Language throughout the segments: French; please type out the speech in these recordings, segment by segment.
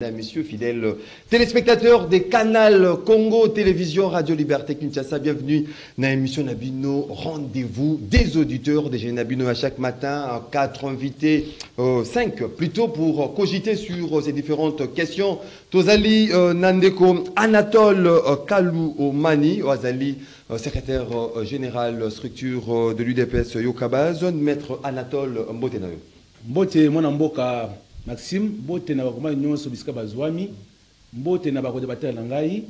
Mesdames, Messieurs, fidèles téléspectateurs des canals Congo Télévision Radio Liberté Kinshasa, bienvenue dans l'émission Nabino Rendez-vous des auditeurs des Nabino à chaque matin, quatre invités, euh, cinq plutôt pour cogiter sur ces différentes questions. Tozali euh, Nandeko Anatole euh, Ozali secrétaire général structure de l'UDPS Yokaba, maître Anatole Mbotenayo. Mbote mwana mboka maxime mbote na bakoma nyonso bisika bazwami mbote na na ngai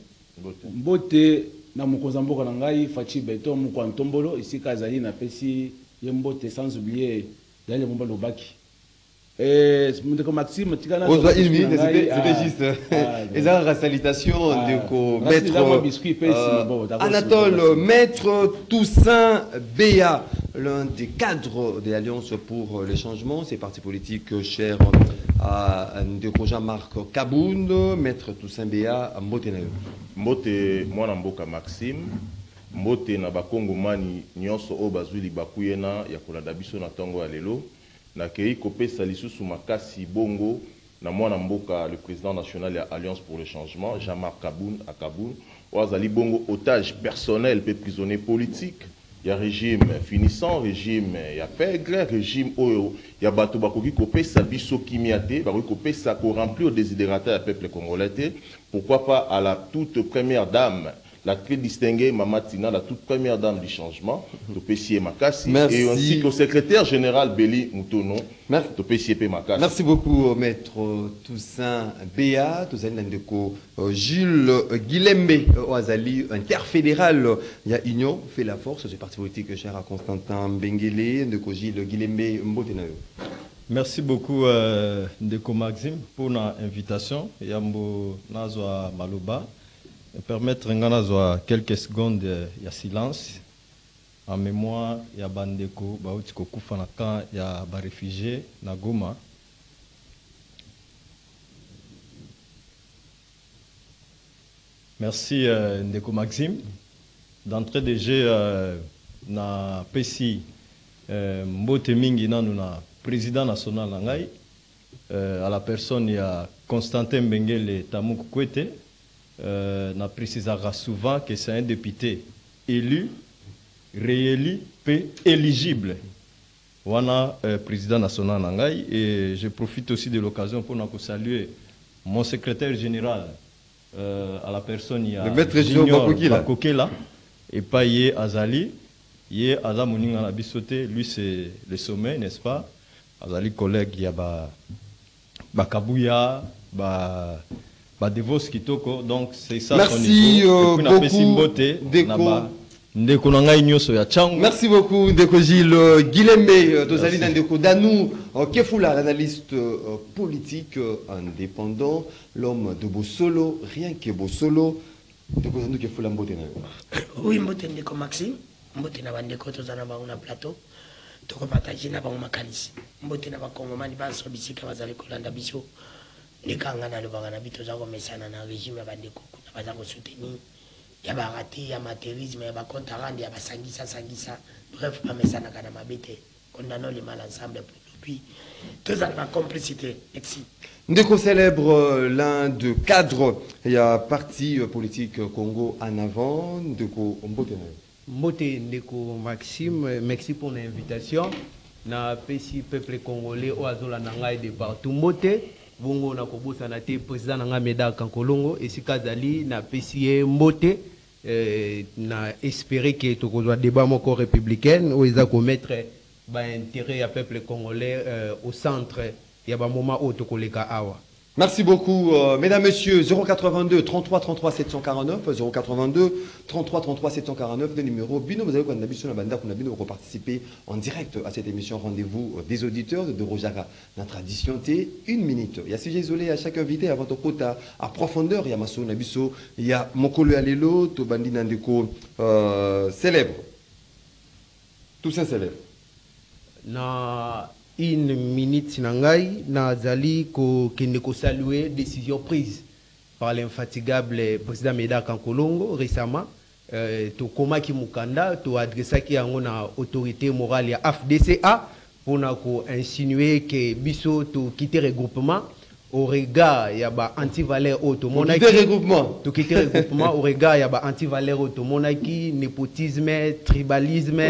mbote. na mokonzi ya mboka na ngai faci beto moko ya ntombolo esika azali napesi ye mbote sans oublier momba lobaki ndeko maxime tikana ozwa une minute c'était c'était juste ezalaka salutation ndeko maître euh, anatole maître toussaint béa l'un des cadres de l'Alliance pour les changements, ces partis politiques chers à Ndeko Jean-Marc Kaboun, Maître Toussaint Béa, Mbote na yo. Mbote mwana mboka Maxime, mbote na bakongomani nyonso oyo bazwi libaku ye na ya kolanda biso na ntongo ya lelo. Nakei kopesa lisusu bongo na mboka le président national ya alliance pour le changement jean-marc kaboun akaboun oyo azali bongo otage personnel prisonnier politique ya régime finissant régime ya pègre régime oyo ya bato bakoki kopesa biso kimia te bakoki kopesa koremplir désidérata ya peuple congolais pourquoi pas à la toute première dame la très distinguée Mama Tina, la toute première dame du changement, Topessie Makassi, et ainsi qu'au secrétaire général Béli Moutono, Topessie Makassi. Merci beaucoup, maître Toussaint Béa, Toussaint Landeko, Jules Guilembe, Oazali, interfédéral, il y a Union, fait la force, c'est parti politique cher à Constantin Benguele, Ndeko Gilles Guilembe, Mbotenayo. Merci beaucoup, euh, Ndeko Maxime, pour l'invitation. Yambo Nazwa Maloba permettre ngana zwa quelques secondes ya silence. En mémoire ya bandeko bauti kokufa na camp ya Goma. Merci euh, ndeko Maxime. D'entrée de jeu euh, na pesi euh, président national euh, à la personne ya Constantin Bengele Tamuku Kwete euh, na précisera souvent que c'est un député élu, réélu, peu éligible. Wana euh, président national Nangai et je profite aussi de l'occasion pour nous saluer mon secrétaire général euh, à la personne il y a le maître Junior Bakokela et pas Yé Azali. Yé Aza Moninga na bisoté lui c'est le sommet n'est-ce pas? Azali collègue il y a ba Bakabuya ba badevos kitoko donc c'est ça merci euh, beaucoup ndeko ndeko na ngai nyonso ya chango merci beaucoup ndeko Gilles. Guilembe tozali na ndeko Danou Kefula l'analyste politique indépendant l'homme de Bosolo rien que Bosolo ndeko Danou Kefula mbote na yo. Oui mbote ndeko Maxime. Mbote na bandeko tozana bango na plateau. Tokopartage na bango makanisi. Mbote na bakongomani banso bisika bazali kolanda biso ndekanga nalobaka na bito oza komesana na régime ya bandeko kuna baza kosoutenir ya barate ya materisme ya bacontarande ya basangisa-sangisa bref bamesanaka na mabe te condamnons le mal ensemble pour depuis. Tozala na complicité merci. Ndeko célèbre l'un de cadres il y a parti politique Congo en avant. Ndeko Mbote Mbote Ndeko Maxime merci pour l'invitation. Na pesi peuple congolais ngai de partout. Mbote bongo na kobosana te président na ngai meda kankolongo esika azali napesi ye mbote eh, na espérer ke tokozwa débat moko républicaine oyo eza komettre baintérêt ya peuple congolais euh, au centre ya bamoma oyo tokoleka awa Merci beaucoup, euh, mesdames, messieurs. 082 33 33 749, 082 33 33 749, le numéro Bino. Vous avez quoi sur la bande pour participer en direct à cette émission Rendez-vous des auditeurs de Rojara. La tradition T, une minute. Il y a sujet isolé à chaque invité avant ton côté à profondeur. Il y a Masso Nabiso, il y a Mokolo Alelo, Tobandi Nandeko, euh, célèbre. Tout ça célèbre. Na une minute na ngai nazali kokende kosaluer décision prise par l'infatigable président Meda Kankolongo récemment euh, tokomaki mokanda toadresaki yango na autorité morale ya AFDCA mpona koinsinue ke biso tokite regroupement au regard ya baantivaleur oyo Tomonaki tomonaki regroupement. au regard ya baantivaleur oyo tomonaki népotisme tribalisme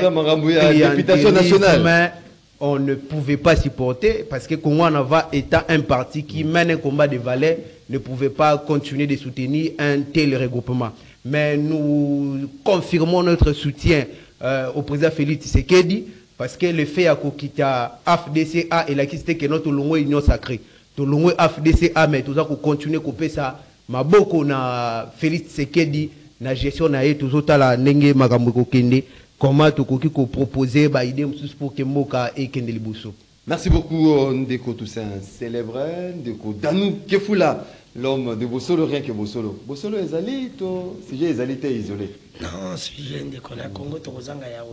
députation nationale. On ne pouvait pas supporter parce que Congo Anava étant un parti qui mène un combat de valeurs ne pouvait pas continuer de soutenir un tel regroupement. Mais nous confirmons notre soutien euh, au président Félix Tshisekedi parce que le fait à Kokita AFDCA et la c'était que notre longo union sacrée. Tolongo AFDCA mais tout ça continuer à couper ça maboko na Félix Tshisekedi na gestion na ye tozotala ndenge makambo ekokende comment tokoki koproposer baide mosusu pour ke mboka ekende liboso Merci beaucoup, euh, Ndeko Toussaint Célèbre, Ndeko Danou Kefula, l'homme de Bosolo, rien que Bosolo. Bosolo ezali to sujet ezali te isolé. non sujet ndeko na congo tokozanga te ya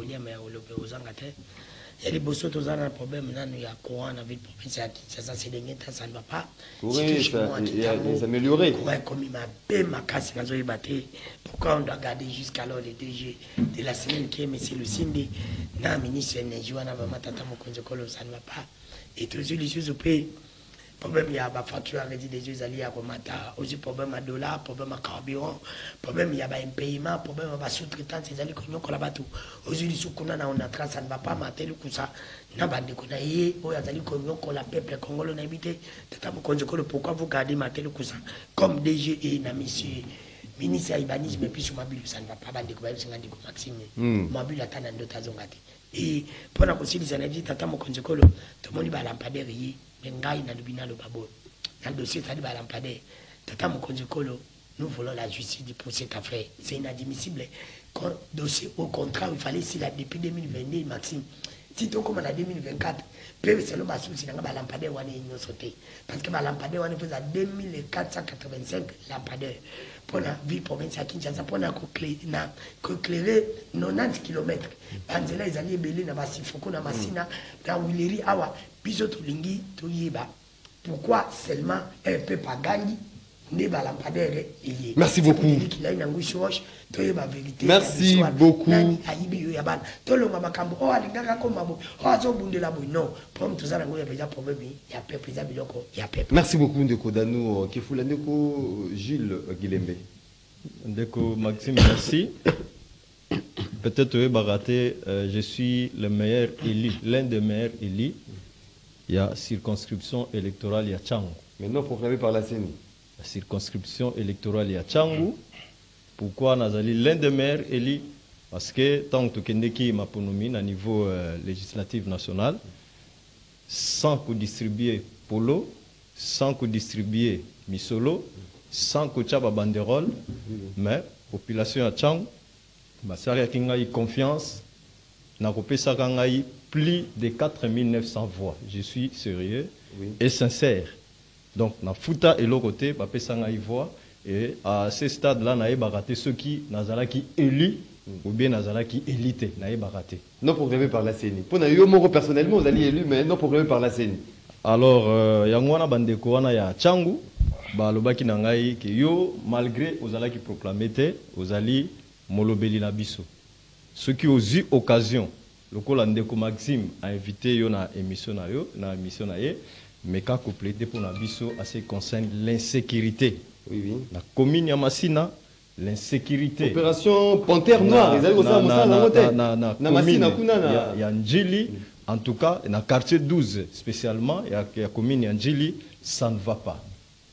liboso toza na problème nanu ya courant na ville province ya kinshasa sedenge ta ça ne va pas ekomi mabe makasi nazoyeba te. Pourquoi on doit garder jusqu'alors le dg de la semaine qui est monsieur lusinde na ministre énergie wana vraiment tata mokonzi ekolo ça ne va pas. Et tozwi lisusu mpe problème ya bafacture ya rési des yeux ezali ya komata aussi problème ya dollar problème ya carburant problème ya baimpayement problème ya basous-traitance ezali konyokola bato ozwi lisu kuna na onatra ça ne va pas mateli kusa na bandeko na ye oyo azali konyokola peuple congolo nayebi te tata mokonzi kolo pourquoi vous gardez mateli kusa comme dg e na monsieur ministre ya urbanisme puis sur mabilu ça ne va pas bandeko bayebisinga ndeko maxime Mm. mabilu ata na ndoto azonga te e mpo na kosilisa na yebi tata mokonzi kolo tomoni balampadaire ye ngai nalobi naloba boye na dossier ezali balampadaire tata mokonzi kolo nous voulons la justice pour cette affaire. C'est inadmissible. Quand dossier au contrat il fallait sila depuis 2022 maxime. Ti tokóma na 2024 mpe selo basusi nanga balampadaire wana ye nyonso te parce que balampadaire wana mpo eza 2485 lampadaire mpona ville province ya kinshasa mpona koéclaire 90 kilometre banzela ezali ebele na basifuku na masina na wileri awa biso tolingi toyeba pourquoi seulement un peu pagangi nde balampadaire eye Merci beaucoup. Merci beaucoup. Peuple peuple Merci beaucoup, Ndeko Danou Kefula, Ndeko Gilles Guilembe. Ndeko Maxime, merci. Peut-être Baraté, euh, je suis le meilleur élu, l'un des meilleurs élus. Il y a circonscription électorale, il y a Tchangou. Maintenant proclamé par la CENI. La circonscription électorale, il y a Tchangou. Pourquoi Nazali l'un des meilleurs élus Parce que tant que Kendeki Maponomi, à niveau euh, législatif national, sans qu'on distribue polo, sans qu'on distribue misolo, sans qu'on tchaba banderole, mais population à Tchang, basari kingai confiance, na ngai plus de 4900 voix. Je suis sérieux Oui. et sincère. Donc na futa eloko te bapesa ngai voix et à ce stade là nayebaka te soki nazalaki élu ou bien nazalaki éli te nayebaka te. Non proclamé par la CENI. Pour yo moko personnellement, vous allez élu, mais non proclamé par la CENI. alors euh, yango wana bandeko wana ya ntangu balobaki na ngai ke yo malgré ozalaki proclame te ozali molobeli na biso soki ozwi occasion lokola ndeko maxime ainvité yo na émission na yo na émission na ye meka koplede mpo na biso à ce qui concerne l'insécurité. Oui, oui. na commune ya masina l'insécurité. Opération Panthère Noire, na- Masina kuna na. ya- njili en tout cas na quartier 12 spécialement ya, ya commune ya njili ça ne va pas.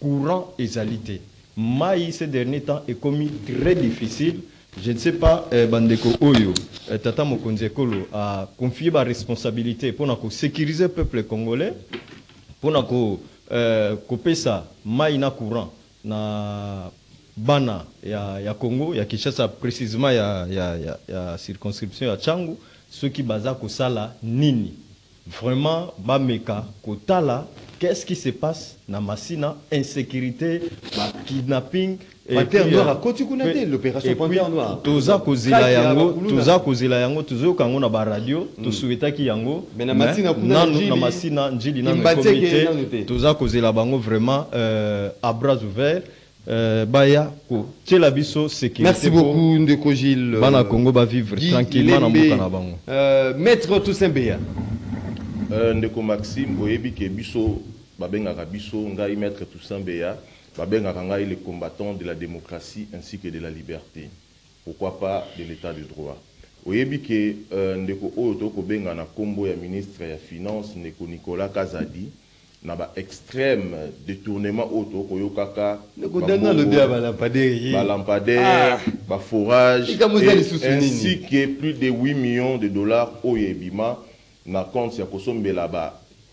Courant ezali te mai ces derniers temps est commis très difficile je ne sais pas eh, bandeko oyo eh, tata mokonzi ekolo a confié ba responsabilité mpona kosécuriser peuple congolais mpona ko, eh, kopesa mai na courant na bana ya, ya congo ya kinshasa précisement ya, ya, ya, ya circonscription ya tchangu soki baza kosala nini. Vraiment bameka kotala qu'est-ce qui se passe na masina insécurité Panthère Noire euh, akoti kuna te, pe- l'opération Panthère Noire. toza kozela yango toza kozela yango tozoyoka yango na baradio yango na masina kuna nanu na njili ekomi te. toza kozela bango vraiment euh, à bras ouverts euh, baya kotiela biso sécurité Merci beaucoup, Ndeko Gilles. bana congo bavivre tranquillement na mboka na bango Maître Toussaint Beya. Ndeko maxime oyebi ke biso babengaka biso ngai maître toussaint beya babengaka ngai le combattant de la démocratie ainsi que de la liberté. Pourquoi pas de l'état de droit? Oyebi ke uh, ndeko oyo tokobenga na nkombo ya ministre ya finance ndeko nicolas kazadi na baextrême détournement oyo tokoyokaka balampadaire balampadaire baforage nini? ainsi que plus de 8 millions de dollars oyo ebima na compte ya kosombela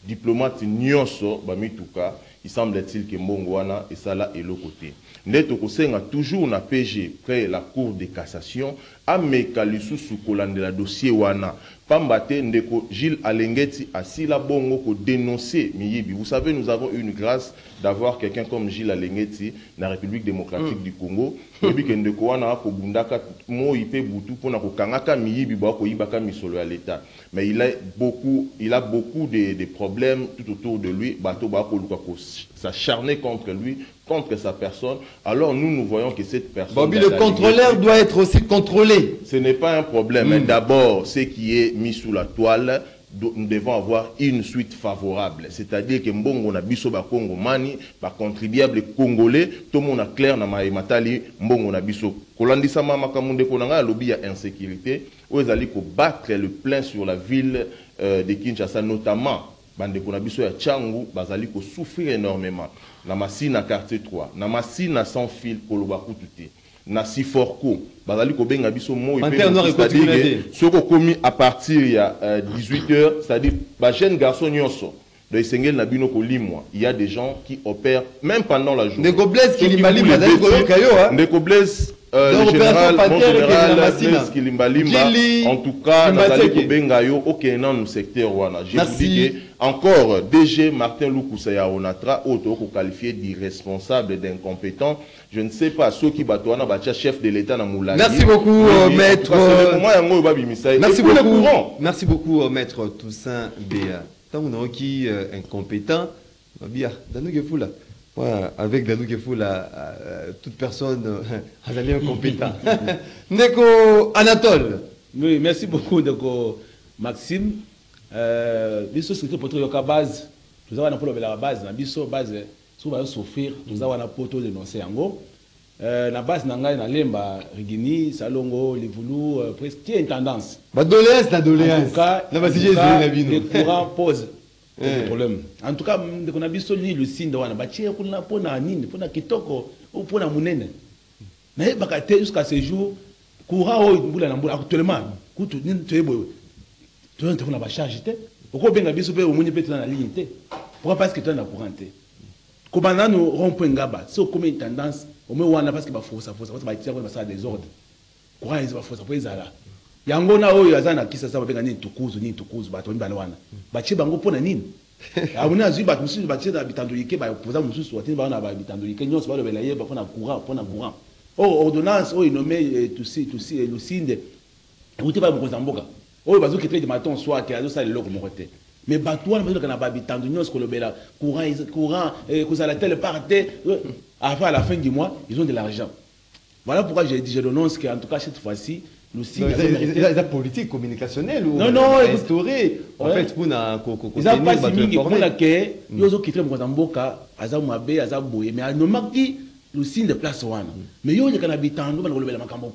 badiplomate nyonso bamituka il semble-t-il ke mbongo wana esala eloko te. Nde tokosenga toujours na pg près la cour de cassation ameka lisusu kolandela dossier wana pamba te ndeko gilles alengeti asila bongo kodénoncer miyibi vous savez nous avons une grâce d'avoir quelqu'un comme gilles alengeti na république démocratique mm. du congo oyebi ke ndeko wana akobundaka moi mpe butu mpona kokangaka miyibi bo akoyibaka misolo ya l'état mais il a beaucoup, il a beaucoup de, de problèmes tout autour de lui. Bateau s'acharner contre lui, contre sa personne. Alors nous, nous voyons que cette personne... Bobby, le contrôleur doit être aussi contrôlé. Ce n'est pas un problème. Mm. D'abord, ce qui est mis sous la toile, nous devons avoir une suite favorable. C'est-à-dire que Mbongo na biso ba Congo mani, ba contribuable congolais, tout le monde a clair na maïmatali, Mbongo na biso. Kolandisa mama kamunde konanga lobby ya insécurité, où ils allaient battre le plein sur la ville euh, de Kinshasa, notamment bandeko na biso ya Tchangu, bazali ko souffrir énormément. Na masina quartier 3, na masina sans fil koloba kututi. Na siforco. Bazali kobenga biso moi soki okomi à partir ya uh, 18 heures c'est-à-dire bajeune garçon nyonso do esengeli na bino kolimwa. Il y a des gens qui opèrent même pendant la journée. Ndeko blaise kilimbalimba azali koyoka yo ndeko blaise Euh, le général, mon général, Blaise Kilimbalimba, en tout cas, nazali kobenga yo secteur wana. Je vous dis que encore DG Martin Lukusa ya Onatra, auto qualifié d'irresponsable, d'incompétent. Je ne sais pas ceux qui bato wana batia chef de l'État na Moulani. Merci beaucoup euh, maître. Merci beaucoup. Merci beaucoup maître Toussaint Béa. Tant on a qui incompétent, bien, dans nous que là. Ouais, avec Danou Kefoula, euh, toute personne euh, a incompétent. Neko Anatole. Oui, merci beaucoup, Neko Maxime. Euh, biso c'est pour la base. Nous avons la base, na biso base, si va souffrir, nous avons un poto dénoncer yango. Na base na ngai na lemba rigini salongo livulu euh, presque qui est une tendance ba doléance na doléance en tout cas le courant pose. Problème. En tout cas ndeko na biso nini lusinda wana batie kuna mpona nini mpona kitoko mpona monene. Nayebaka te jusqu'à ce jour courant oyo mbula na mbula actuellement kutu nini toyeboye toza te kuna bacharge te okobenga biso mpe omoni mpe toza na ligne te pourquoi parce que toza na courant te kobanda nano rond point ngaba so okomi tendance omoi wana parce que bafosafosa parce batia kuna basala désordre courant eza bafosa po ezala yango na oyo aza na kisasa babenga nini tukuzu nini tukuzu bato mibale wana. Batie bango mpona nini? Amoni azwi bato mosusu batie na bitandolike bapoza mosusu batini bango na bitandolike nyonso balobela ye mpona courant mpona courant. Oyo ordonnance oyo inome lusinde ekuti baya mokonzi ya mboka. Oyo bazokitele de maton soir ke azosala eloko moko te. Mais bato wana bazoleka na babitando nyonso kolobela courant courant kozala tele part te après à la fin du mois ils ont de l'argent. Voilà pourquoi j'ai dit je dénonce que en tout cas cette fois-ci eza politique communicationnelle ou non non instauré en fait mpona eza mpasi mingi komona ke yo ozokitile mokonzi ya mboka aza mabe aza boye. Mais anomaki lusinde place wana. Mais yo oleka na bitando bana kolobela makambo.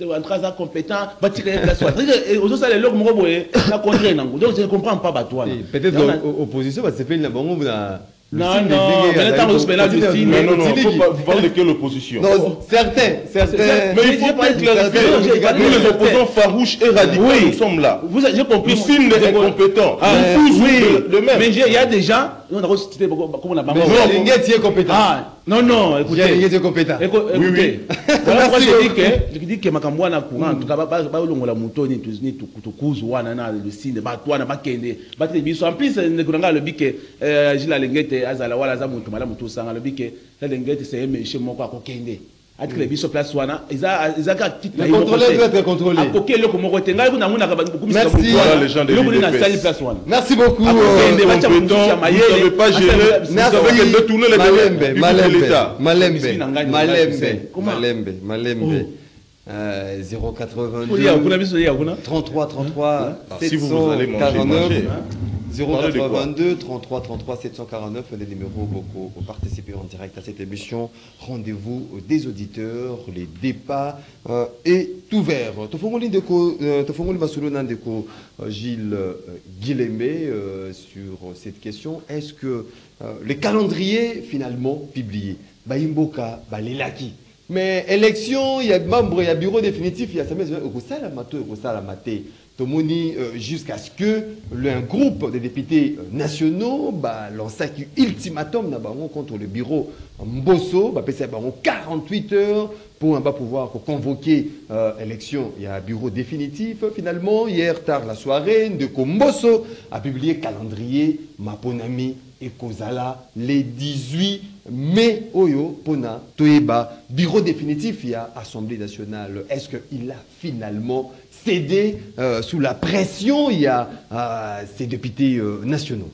Entre aza compétent batika ye place wana. Ozosala eloko moko boye na contraire nango donc je ne comprends pas bato wana. Peut-être opposition basepeli na bango na non, non, attends, on se du signe. Non, non, non, vous parlez de quelle opposition Non, certains, certains. Mais il faut pas être Nous, les opposants farouches et radicaux, nous sommes là. Vous avez compris. Le signe est incompétent. Ah, oui. le même. Mais il y a des gens, on a cité comme on a Mais Linguet est compétent. Ah, non, non, écoutez. Linguet est compétent. Écoutez. Oui, oui. Voilà pourquoi je dis que, je dis que makambo wana courant, en tout cas, ba ba longola muto ni tuzni tukuzu wana na le signe, ba toi na ba kende. Ba te biso en plus ne kunanga le bike euh Gila Lengete azala wala za mutu malamu tosanga le bike la Lengete c'est méché moko akokende. Atikele biso place wana ezaka Le contrôleur doit être contrôlé. akoki eloko moko te ngai kuna ngunaka Merci. Voilà les gens de eloko nini l'UDPS. asali place wana Merci beaucoup. Akokende, batia mosusu ya Vous mayele, savez pas asala- gérer. Merci. Vous savez que détourner les Malembe, budget de Malembe, l'État. Malembe, Misiki na ngai, Malembe, Malembe. Comment? Malembe, Malembe. 082 Olia, kuna biso ya kuna 33 33 Si vous, vous allez manger, 749 mangez. hein. 082 33 33 749, des numéros beaucoup pour participer en direct à cette émission. Rendez-vous des auditeurs, les débats euh, est ouvert. Tofongoli Ndeko, Tofongoli Masoulona Ndeko, euh, Gilles euh, Guilémé, euh, sur cette question. Est-ce que euh, le calendrier finalement publié, Baimboka, Balelaki, mais élection, il y a membre, il y a bureau définitif, il y a ça, mais ça la mato, ça la maté. Tomoni jusqu'à ce que un groupe de députés euh, nationaux bah, un ultimatum contre le bureau bah, bango 48 heures pour pouvoir convoquer euh, élection. Il y a bureau définitif finalement. Hier tard la soirée, Ndeko Mbosso a publié calendrier Maponami et Kozala les 18 mai Oyo Pona Toeba. Bureau définitif, il y a Assemblée nationale. Est-ce qu'il a finalement cédé euh, sous la pression Il y a euh, ces députés euh, nationaux?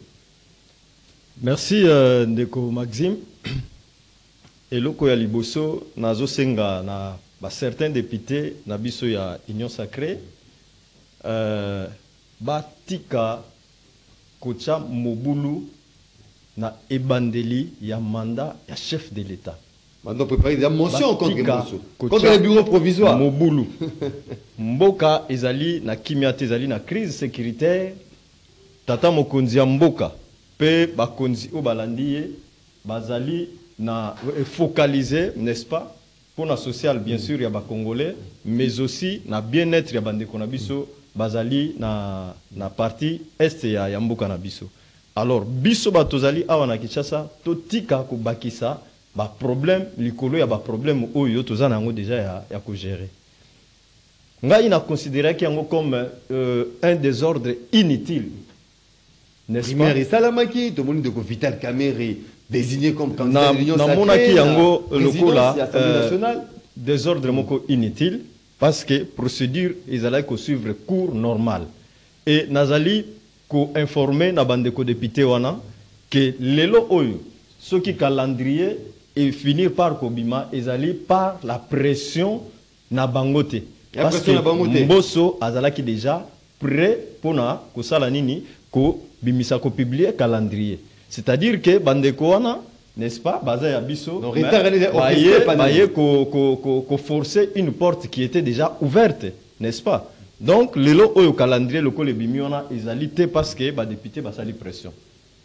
merci euh, ndeko maxime eloko ya liboso nazosenga na bacertain député na biso ya union sacré euh, batika kotya mobulu na ebandeli ya mandat ya chef de l'état. Maintenant, préparer des motions contre. Kotia Contre les bureaux provisoires. mobulu. Mboka ezali na kimia te ezali na crise sécuritaire. Tata mokonzi ya mboka mpe bakonzi oyo balandi ye bazali na focaliser n'est-ce pas mpona social bien sûr ya bacongolais mais aussi na bien-être ya bandeko na biso. Bazali na, na partie este ya, ya mboka na biso alors biso bato tozali awa na kinshasa totika kobakisa baproblème likolo ya baproblème oyo toza na yango déjà ya, ya kogérer. Ngai naconsidéraki yango comme euh, un désordre inutile n'est-ce pas? Primaire et Salamaki, tout le monde de Vital Kamere désigné comme candidat de l'Union namonaki yango la lokola euh, nationale. désordre moko inutile parce que procédure ezalaki kosuivre cours normal. Et nazali koinforme na bandeko député wana ke lelo oyo soki calendrier efinir par kobima ezali par la pression na bango te. Parce que mboso azalaki déjà prêt mpona kosala nini kobimisa kopublie calendrier. C'est-à-dire que bandeko wana n'est-ce pas baza ya biso baye par baye ko- ko- ko- koforcer une porte qui était déjà ouverte n'est-ce pas? Donc lelo oyo calendrier lokola ebimi wana ezali te parce que badepute basali pression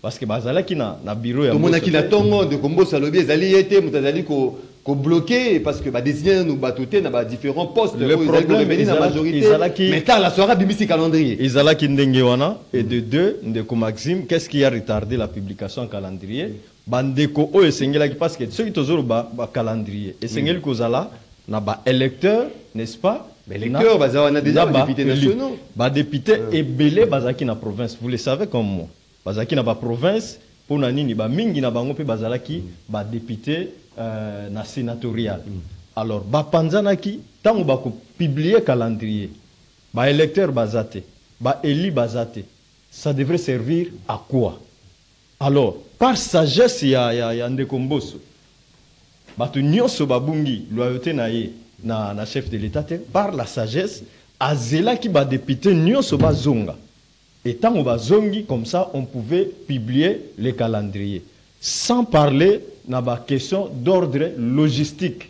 parce que bazalaki na, na bureau le mboso qui na te. tongo de Kombo Salobi, Zali était, Moutazali ko ko bloqué parce que bah désigné nous batoté na bah différents postes. Le Oyo ezali problème, ko revenir na majorité. Mais tard la soirée bimisi calendrier. ezalaki ndenge wana et de deux ndeko maxime qu'est-ce qui a retardé la publication en calendrier? Bandeko oyo esengelaki parce que soki tozoloba bacalendrier esengeli kozala na baélecteur n'est-ce pas? Baélecteurs, Na- baza wana déjà na badéputés baélu. nationaux. badepute ebele bazalaki na province. Vous le savez comme moi. Bazalaki na baprovince mpo na nini bamingi na bango mpe bazalaki badepute euh, na sénatorial. Alors bapanzanaki ntango bakopiblie calendrier baélecteur baza te baéli baza te ça devrait servir à quoi? Alors par sagesse ya, ya, ya ndeko mboso bato nyonso babungi loyauté na ye na, na chef de l'état te par la sagesse azelaki badepute nyonso bazonga. Et ntango bazongi comme ça on pouvait publier les calendriers sans parler na baquestion d'ordre logistique.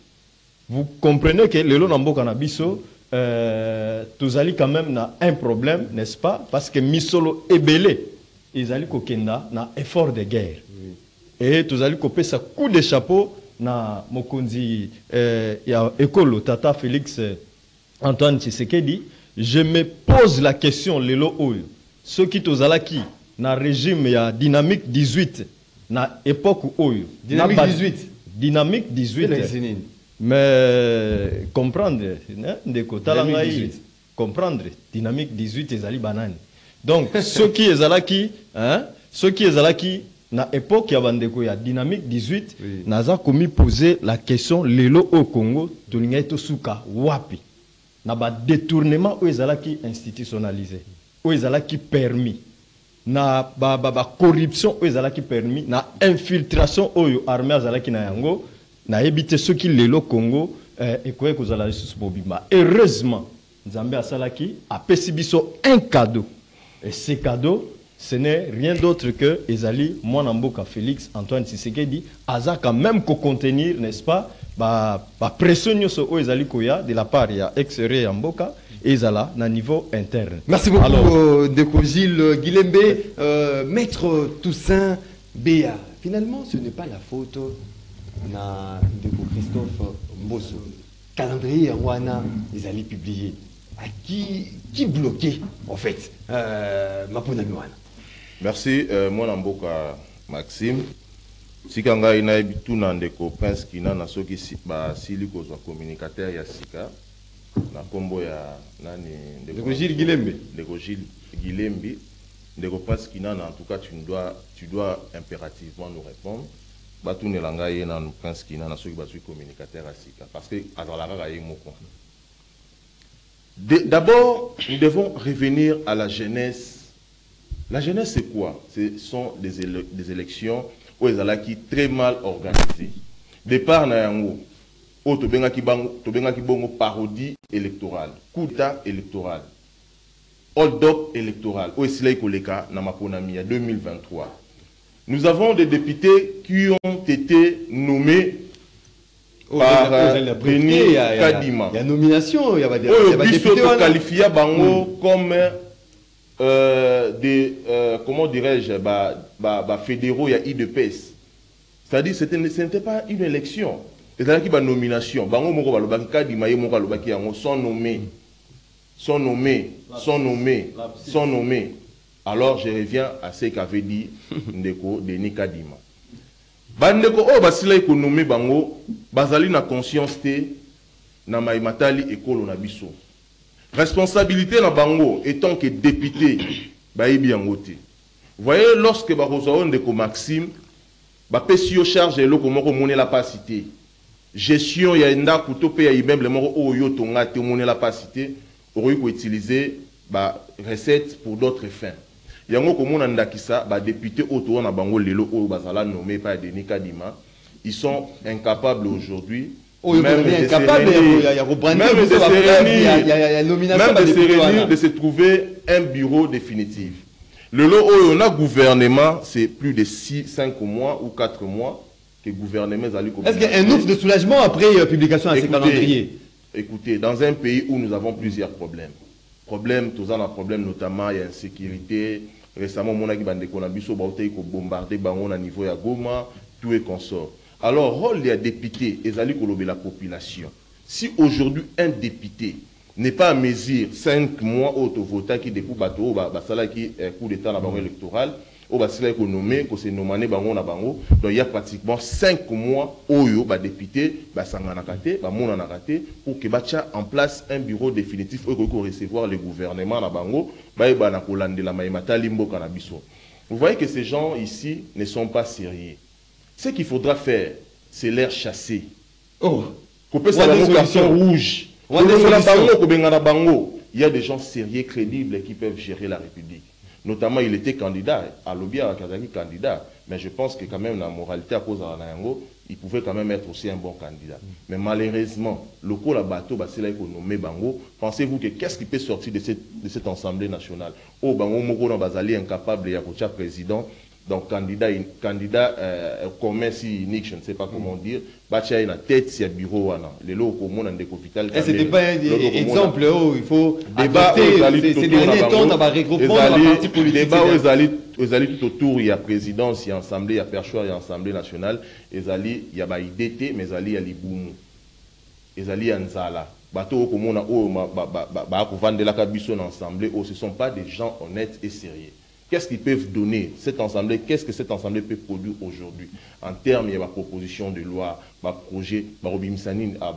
Vous comprenez que lelo na mboka na biso euh, tozali quand même na un problème n'est-ce pas? Parce que misolo ebele ezali kokenda na effort de guerre. Et tozali kopesa coup de chapeau na mokonzi euh, ya ekolo tata félix euh, antoine tshisekedi je me pose la question lelo oyo soki tozalaki na régime ya dynamique 18 na époque oyo Dynamique na ba- 18. dynamique 18 Elexi nini? mais comprendre ne, ndeko tala Dynamique ngai 18. comprendre dynamique 18 ezali banani donc soki ezalaki hein, soki ezalaki na époque ya bandeko ya dynamique 18 Oui. naza komi poser la question lelo oyo congo tolingaki tosuka wapi? Na badétournement oyo ezalaki institutionnalisé oyo ezalaki permis. Na bacorruption ba, ba bacorruption oyo ezalaki permis. Na infiltration oyo armée azalaki na yango. Nayebi te soki lelo congo eh, ekoki kozala lisusu mobimba. Heureusement nzambe asalaki apesi biso un cadeau. Et ce cadeau ce n'est rien d'autre que ezali mwana mboka félix antoine tshisekedi aza quand même kocontenir n'est-ce pas? Bapression nyonso oyo ezali koya de la part ya extérieur ya mboka ezala na niveau interne Merci beaucoup, Alors, euh, Ndeko Gilles Guilembe. Euh, Maître Toussaint Béa. Finalement, ce n'est pas la faute na Ndeko Christophe Mbosso. Calendrier Wana, ils allaient publier. À qui, qui bloquait, en fait, euh, Mapona merci euh, mwana mboka maxime. Sika ngai nayebi tuna ndeko prince kinana soki si- basili kozwa communicateur ya sika. Na nkombo ya nani Ndeko Gilles Guilembe. ndeko gilles gilembi ndeko prince kinana en tout cas tu dois, tu dois impérativement nous répondre. Batunela ngai ye nanu prince kinana soki bazwi communicateur ya sika. Parce que kaka ye moko D'abord, nous devons revenir à la jeunesse. La jeunesse, c'est quoi? Ce sont des, éle- des élections où qui très mal organisées. Départ na yango, où tobengaki bongo parodie électorale, coup d'état électoral, hold-up électoral, où est koleka na maponami ya 2023. Nous avons des députés qui ont été nommés par euh, Denis Kadima. Il y a nomination, il y a des députés. tokalifia bango comme euh, des euh, comment dirais-je ba, ba, ba fédéraux ya idps c'est-à-dire c'était ce n'était pas une élection. Ezalaki banomination bango moko balobaki kadima ye moko alobaki yango sont nommés sont nommés sont nommés sont nommés alors je reviens à ce qu'avait dit ndeko denis kadima bandeko oyo basilaki konome bango bazali na conscience te na mai matali ekolo na biso responsabilité na bango étant que député bayebi yango te. Voyez lorsque bakozwa ndeko maxime bapesi yo charge eloko moko omonela mpasi te gestion ya ndako to mpe ya immeuble moko oyo yo tonga te omonela mpasi te okoki koutilize barecette pour d'autres fins. Yango komona ndakisa badepute oyo toza na bango lelo oyo bazala nome epai ya denis kadima. Ils sont incapables aujourd'hui même de se réunir- de se trouver un bureau définitif. Le lot où on a gouvernement, c'est plus de 6, 5 mois ou 4 mois que le gouvernement Est-ce qu'il y a un ouf de soulagement après euh, publication de ces calendriers? Écoutez, dans un pays où nous avons plusieurs problèmes, problème, tous en a problème notamment, il y a insécurité. Récemment, mon ko bombardé bango na niveau Goma, tout est consort. Alors, rôle des députés, colober la population. Si aujourd'hui un député n'est pas à mesure 5 mois au vote qui depuis bateau, basala qui coup d'état na bango électoral, au basila ko nommé, ko se nommé bango na bango, donc il y a pratiquement 5 mois oyo ba député ba sangana kate, ba mona na kate pour que batia en place un bureau définitif oyo ko recevoir le gouvernement na bango, ba ba na kolandela maimata limboka na biso. Vous voyez que ces gens ici ne sont pas sérieux. Ce qu'il faudra faire, c'est l'air chasser. Oh, Couper ça bango carton rouge. Il y a des gens sérieux, crédibles qui peuvent gérer la République. Notamment, il était candidat. À Lobia, Kazaki candidat. Mais je pense que quand même, la moralité à cause de Nayango, il pouvait quand même être aussi un bon candidat. Mais malheureusement, le coup la bateau, bah, c'est là qu'on nommé Bango. Pensez-vous que qu'est-ce qui peut sortir de cette, de cette Assemblée nationale? Oh, Bango Moko, Bazali, incapable, il président. Donc, candidat, candidat euh, commun si unique, je ne sais pas comment dire, Bacha na tête, c'est bureau, wana. Les lots, comme on a des hôpitaux. et c'était pas un exemple où il faut débat ces- na derniers temps dans le regroupement la partie politique. débat ezali ezali tout autour. Ya présidence ya assemblée ya perchoir ya assemblée nationale. Ezali ya baide te mais ezali ya libumu ezali ya nzala. Bato oyo komona oyo ma- ba- ba- ba- bakovandelaka biso na assemblée oyo ce sont pas des gens honnêtes et sérieux Qu'est-ce qu'ils peuvent donner cette assemblée Qu'est-ce que cette assemblée peut produire aujourd'hui? En termes de ma proposition de loi, ma projet, ma robimisani à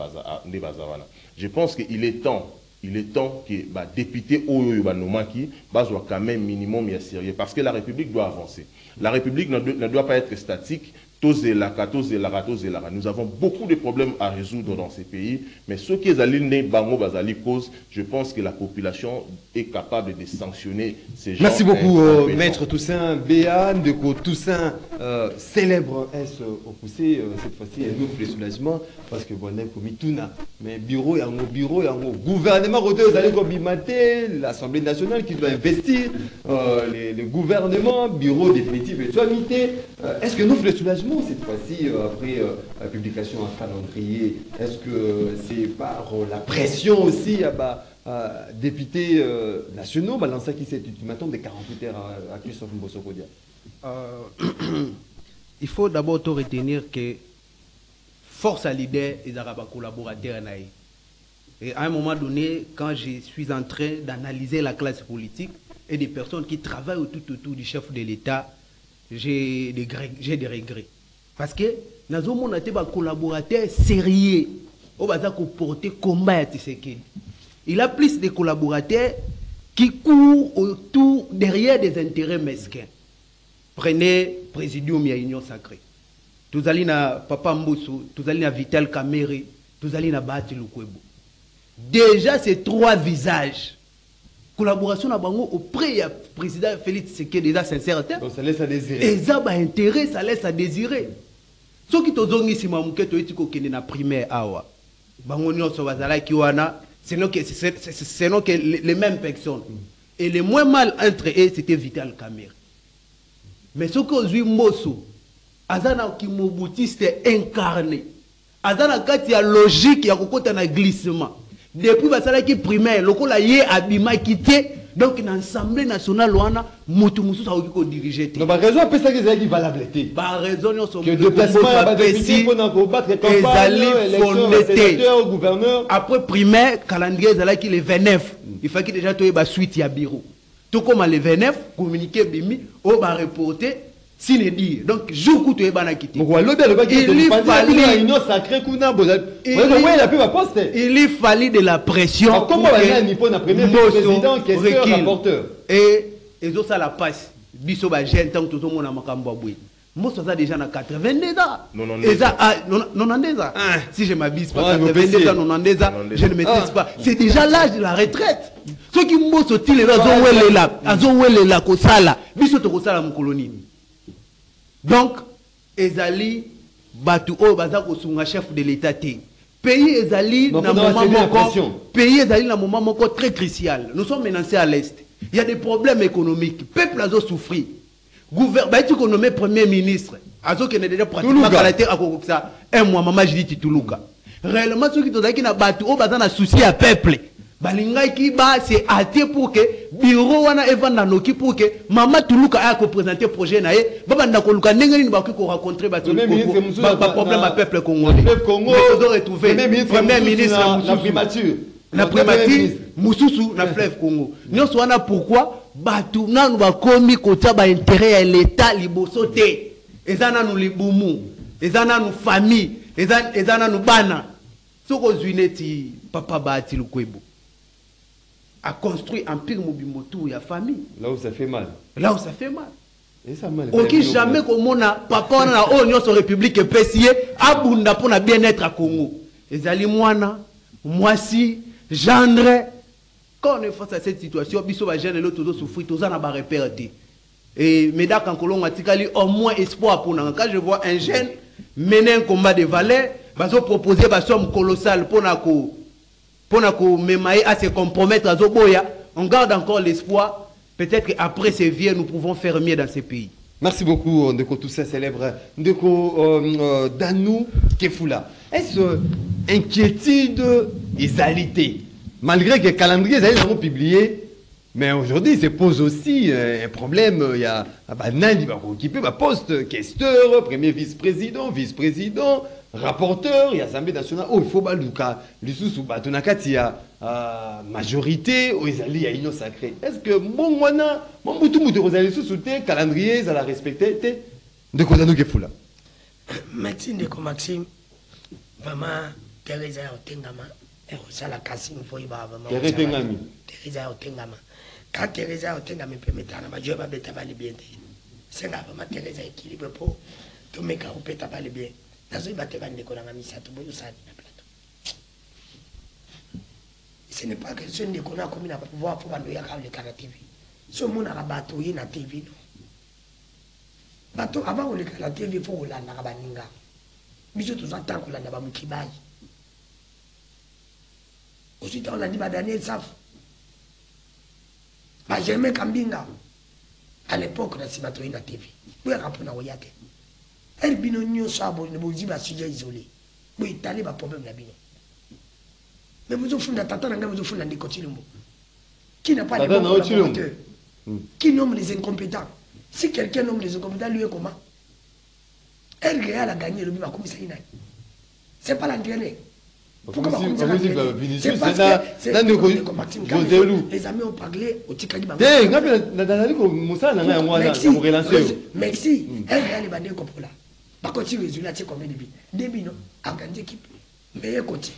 Je pense qu'il est temps, il est temps que les députés Oyo soient quand même minimum et sérieux. Parce que la République doit avancer. La République ne doit- pas être statique nous avons beaucoup de problèmes à résoudre dans ces pays mais ceux qui nde bango bazali cause je pense que la population est capable de sanctionner ces gens Merci beaucoup, euh. Maître Toussaint Béa, Ndeko Toussaint, euh, célèbre S au poussé, euh, cette fois-ci, elle ouvre le soulagement, parce que bon, commis tout na. Mais bureau, il y a un bureau, il y a un gouvernement, vous allez combimater, l'Assemblée nationale qui doit investir, le gouvernement, bureau définitif et Est-ce que nous le soulagement? Cette fois-ci, euh, après euh, la publication en calendrier Est-ce que c'est par euh, la pression aussi à bah, députés nationaux balança qui ultimatum de 48 heures à, Christophe il faut d'abord te retenir que force à l'idée et à collaborateurs naï. Et à un moment donné, quand je suis en train d'analyser la classe politique et des personnes qui travaillent tout autour du chef de l'État, j'ai des, des regrets. Parce que nous avons des collaborateurs sérieux à Tshisekedi. Il a plus de collaborateurs qui courent autour, derrière des intérêts mesquins. Prenez Présidium ya Union Sacrée. tozali na papa mbusu tozali na vital kamere tozali na bahati lukwebo déjà ces trois visages collaboration na bango auprès ya président félix tshisekedi eza sincère te Donc ça laisse à désirer. eza baintérêt ça laisse à désirer soki tozongi nsima moke toyeti kokende na primaire awa. Bango nyonso bazalaki wana que les, mêmes personnes. Et le moins mal entre eux c'était vital kamere mais soki ozwi mboso aza na kimobutiste incarné. Aza na kati ya logique ya kokɔta na glissement. Depuis basalaki primaire lokola ye abimaki te donc na assemblée nationale wana motu mosusu akoki kodirige te. Qu'ils ont dit valable été. baraison nyonso ezali fondé te. après primaire calendrier ezalaki le 29 il faki déjà toyeba suite ya bureau. Tokóma le 29 communiqué ebimi oyo bareporte sine dire donc jour ku toyebanaki te Il lui la fallait- union sacrée kuna boza. Il Vous lui- voyez la paix va poste. il lui fallit de la pression Ah, et ezosala pasi biso bagene ntango tozomona makambo ya boye mboso aza déjà na 82 ans. 92 eza ah, non- 92 ans. Si je m'abuse pas Ouais, vous 82 baissez. ans 92 ans 92 je ne maîtrise Ah. pas. C'est déjà l'âge de la retraite. Soki mboso ti lelo azowelela azowelela kosala biso tokosala mokolo nini donc ezali bato oyo baza kosunga chef de l'état te. Pays ezali na moment moko pays ezali na moment moko très crucial. Nous sommes menacés à l'est. Il y a des problèmes économiques. Peuple azosouffrir baiti konome premier ministre. Azokende déjà pratiquement Tuluka. kala te akokokisa un mois mama judith tuluka réellement soki tozalaki na bato oyo baza na souci ya peuple balingaki base atie pour que bureau wana evanda noki pour que mama tuluka aya koprésente projet na ye. Babanda koluka ndenge nini bakoki korencontre baproblème ya peuple na congolais. fleuve Congo. Mais tozoretrouve Premier ministre na- primature. mosusu na fleuve congo. Nyonso wana pourquoi bato nanu bakomi kotia baintérêt ya l'état liboso te. Eza nanu libumu eza nanu famille eza nanu bana. Soki ozwi neti papa bahati lukwebo aconstruit empire mobimbo tour ya famille. Là où ça fait mal. là où ça fait mal. Et ça mal. oki jamais komona papa wana na oyo nyonso république epesi ye abunda mpo na bien-être ya congo. Ezali mwana mwasi gendre. Quand on est face à cette situation biso bagene lelo tozosouffrir toza na barepere te. Et médaka nkolongo atikali au moins espoir mponanga quand je vois un jeune mener un combat de valeur bazopropose basomme colossale mpona ko mpona komema ye à se compromettre on garde encore l'espoir peut-être qu'après ces vieux nous pouvons faire mieux dans ces pays Merci beaucoup, Ndeko Toussaint célèbre. Ndeko euh, euh, Danou Kefula. Est-ce euh, inquiétude égalité Malgré que le calendrier, ils ont publié, mais aujourd'hui, se pose aussi euh, un problème. Il y a un qui va occuper un poste, questeur, premier vice-président, vice-président, rapporteur, il y a l'Assemblée nationale. Oh, il faut pas le cas. Le sous Batonakati, il y a euh, majorité, oh, ils allaient, il y a union sacrée. Est-ce que bon, wana, bon, mutu mutu, vous allez sous le calendrier, ça la respecter, te Ndeko Danou Kefula. merci ndeko maxime vraiment teresa ya kotengama ekosala kasi mpo oyeba Tere etengami. teresa ya kotengama ka teresa ya kotengami mpe metana bajoye babeta bali bien te senga vraiment teresa équilibre mpo tomeka kopeta bale bien nazoyeba te bandeko nanga misato bozosala na plateau. Ce n'est pas que so ndeko na akomi na pouvoir mpo bando oyaka oleka na tv so omonaka bato oye na tv no bato avant koleka na tv fo kolandaka baninga. Biso toza ntan kolanda bamokibai ozwi ntan olandi badaniel safu bagermain kambinga. À l'époque na nsima toye na tv boyaka mpona koya te ere bino nyonso abo bozwi basujet isolé boetale baproblème na bino mais bozofunda tata na ngai bozofunda ndeko tilombo qui n'a pas na bons collaborateurs qui nomme les incompétents si quelqu'un nomme les incompétents lui est comment elle réal a gagné elobi bakomisaki nani c'est pas l'entraîneur. Les ont parlé otikaki Merci. ya korelance yo bakoti résultat tie combien de bi de bino organise équipe meilleur côté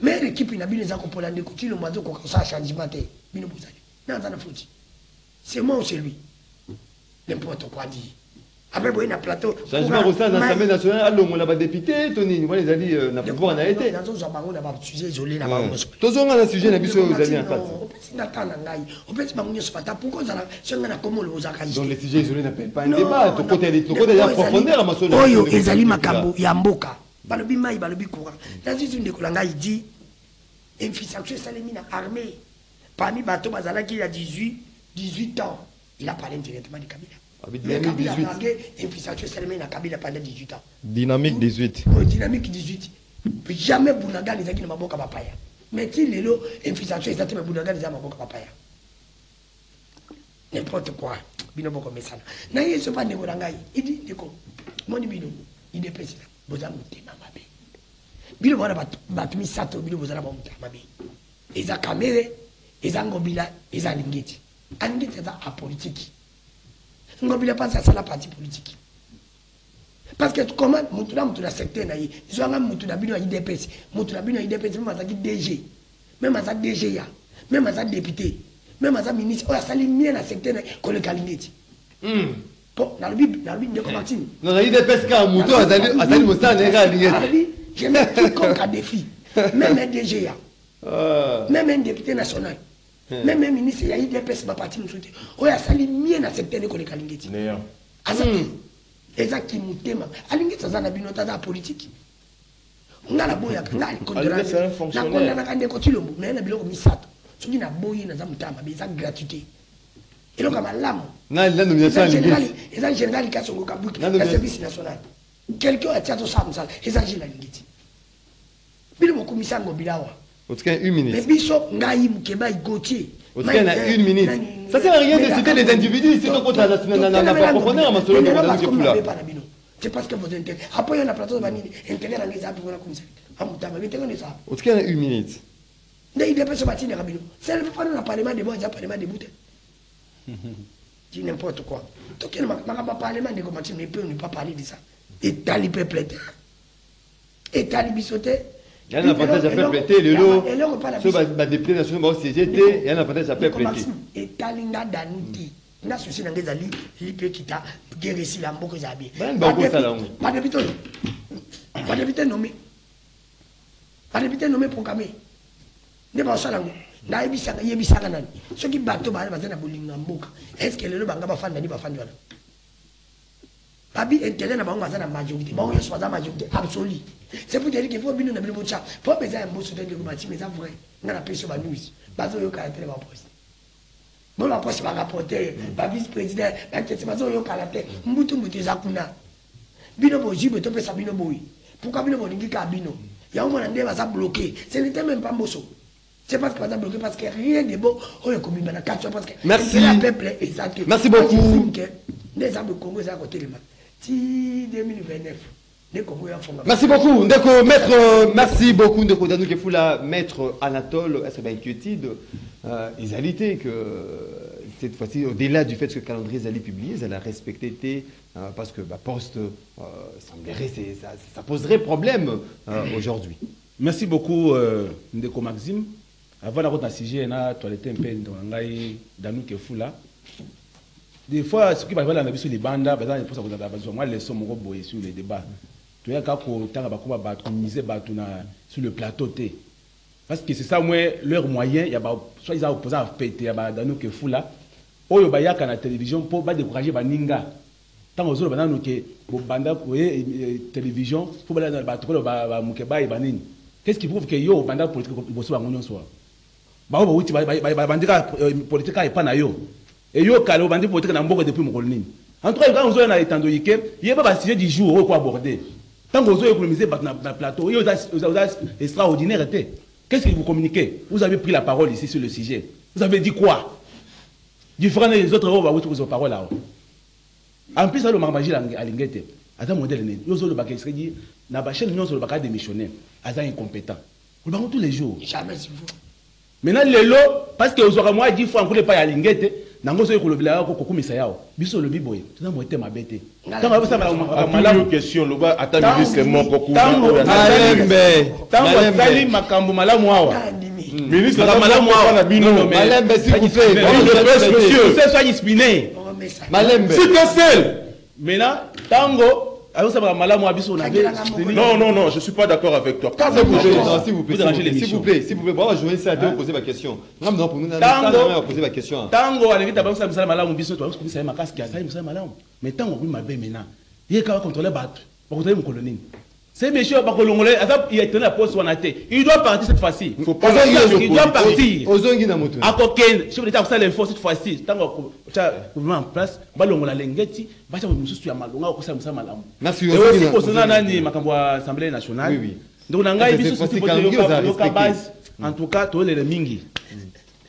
meilleure équipe na bino eza kopola ndeko. Ti lomo azokoka kosala changement te. Bino bozali. Naza na foti c'est moi ou c'est lui? N'importe quoi dit après boye na plateau changement kosala na assemblée nationale. Alongola badepute to nini wana ezali euh, na pouvoir na ye te nazozwa bango na basujet isolé na bango nyonso tozonga na sujet biso oyo ozali na kati opesi nga ta na ngai opesi bango nyonso bata pourkoi ozala so ngai na komolo ozalaka donc les sujets isolés n'appellent pas un débat. Tokoteli tokoteli ya Oyo ezali- profondeur ya masolo oyo ezali makambo ya mboka. Balobi balobi infiltration esalemi na armée. Parmi bato bazalaki ya 18 18 ans il a parlé directement de kabila mais Mais kabila 18. nange infiltration esalemi na kabila pendant 18 ans. Dynamique 18. oyo dynamique 18 jamais bunagani ezalaki na maboka bapaya mais ti lelo infiltration eza te me bunagani eza na maboka bapaya n'importe quoi. Bino bokomesana na ye so bandeko na ngai idi ndeko moni bino idepesina boza motema mabe. Bino bana bato bato misato bino bozala bamotema mabe. Eza kamere eza ngobila eza alingeti eza apolitiki ngobila mpasi asala parti politique. Parce que comment mutu na mutu na secteur na ye zwanga mutu na bino ya idps mutu na bino ya idps meme azalaki dg meme aza dg ya. Meme aza député. Meme aza ministre. Oyo asali mie na secteur na ye koleka alingeti po nalobi nalobi ndeko nazali te pese kaka moto azali mosala na ye kaka alingeti Nalobi, je mets quiconque à défi. Même un dg ya. Ah. même un député national même un ministre ya idps baparti mosusu te oyo asali mie na secteur ne koleka alingeti néant. Aza eza kimotema alingi aza na bino te aza apolitike nga naboyaka nga Alingi nakondanaka ndeko tilombo naye na biloko misato. Soki naboyi naza motama mabe eza gratuité. Eloko ya malamu. Na na nomination eza ya général kasongo kabuki ya service national. Quelqu'un atia azosala mosala eza gile alingi ti bino bokomisa yango bilawa otika une mais minute biso ngai mokeba gautier otika na une minute. Ça sert à rien de citer les individus ndeko nazoki fula c'est parce que vos intérêts après na plateau banini intérêt na ngeza pona komisa amutama bitenge otika une minute. Nde ide peso batini ka bino. C'est le parlement parlement de moi ja parlement de boute dit n'importe quoi. Donc il m'a parlement de comment mais peut ne pas parler de ça. Et te et tali bisote ya na avantage ya peuple te lelo so ba- badepute nationaux baosiége te ya na avantage ya peuple te etali nga danu te nga susi na nga ezali lipe kita guerre esila mboka eza yango? badepute oyo. Badepute nome badepute nome programme nde baosala yango. Nayebisaka yebisaka nani? Soki bato bana baza na bolingo ya mboka estce lelo banga bafandi nani bafandi wana? Babi intérêt na bango baza na majorité. Bango nyonso baza majorité absolue. C'est pour dire que bino na bino botya fo mpenza ya mboso te ndeko matimi eza vrai. Nga na peso banews bazoyokala te na baposte bo baposte barapporter bavice président bakete bazoyokala te mbutu mbutu eza kuna bino bozwi boye topesa bino boye pourquoi bino bolingi ka bino? Yango mona nde baza bloqué. Ce n'était même pas mboso c'est parce que bloqué parce que rien de bon. Oyo ekobima na kati parce que Merci. intérêt ya peuple eza te Merci beaucoup. Que kotelema ti 2029 nde kongo yafonga Merci beaucoup, Ndeko, maître, euh, merci beaucoup, Ndeko Danou Kefoula, maître Anatole. Est-ce que inquiétude, euh, égalité, que cette fois-ci, au-delà du fait que le calendrier est publié, elle a respecté, été, euh, parce que bah, poste euh, semblerait, ça, ça poserait problème euh, aujourd'hui. merci beaucoup euh, ndeko maxime. Avant nakota sujet na toilette mpe ndeko na ngai danuke fula des fois soki balanda biso libanda baza mposa kozala bazwa mwa leson moko boye sur le débat toyaka kotanga bakoma bato komise bato na sur le plateau te parce que c'est ça leur moyen ya soit ils opposant pete ya badano ke fula oyo bayaka na télévision mpo badécourage baninga. Ntango ozoloba nano ke bobanda koye télévision mpo balaa bato kolo bamoke bayeba nini qu'est ce qui prouve ke yo obanda politique liboso bango nyonso wa bao bauti babandi kaka politique kaka epa na yo eyo kala obandi politique na mboka depuis mokolo nini en tout cas quand ozoya na etando yike yeba basujet du jour oyo ko aborde ntango ozoya économiser bato na plateau oyo oza extraordinaire te qu'est ce que vous communiquez? Vous avez pris la parole ici sur le sujet. Vous avez dit quoi? Différent des autres oyo kozwa parole awa en plus alobaka bagile alingi te aza modele nini yo ozolobaka eseki na bachaine nyonso olobaka adémissionnaire aza incompétent. Olobango tous les jours. Maintenant lelo parce que ozwaka mwa dix fois nkolo epai alingi ete nango soki kolobela yako kokumisa yawo biso olobi boye toza moete mabe te. Ntango abosala question loba ata ministre moko ntango asali makambo malamu awa. Ministre malamu awa. Bino malembe s'il vous plaît monsieur. sois discipliné. Malembe s'il te plaît maintenant ntango non non non je suis pas d'accord avec toi. S'il vous plaît non s'il vous plaît s'il vous plaît s'il vous plaît. Bon jouer ça de poser ma question. Ngam non pour nous Tango. na poser ma question. Ntango alingi ta bakosala misala malamu biso tobakokomisa ye makasi ke asali mosala malamu mais nini ce monsieur bakolongola aza étonné ya poste wana te il doit partir cette fois-ci. Faut na il doit partir. Ozongi chef d'état info cette fois-ci. Tya gouvernement en place balongola lengeti mosala malamu. Merci, Et aussi nani makambo assemblée nationale. Oui, oui. donc c'est- c'est que yoka respecté. base en tout cas mingi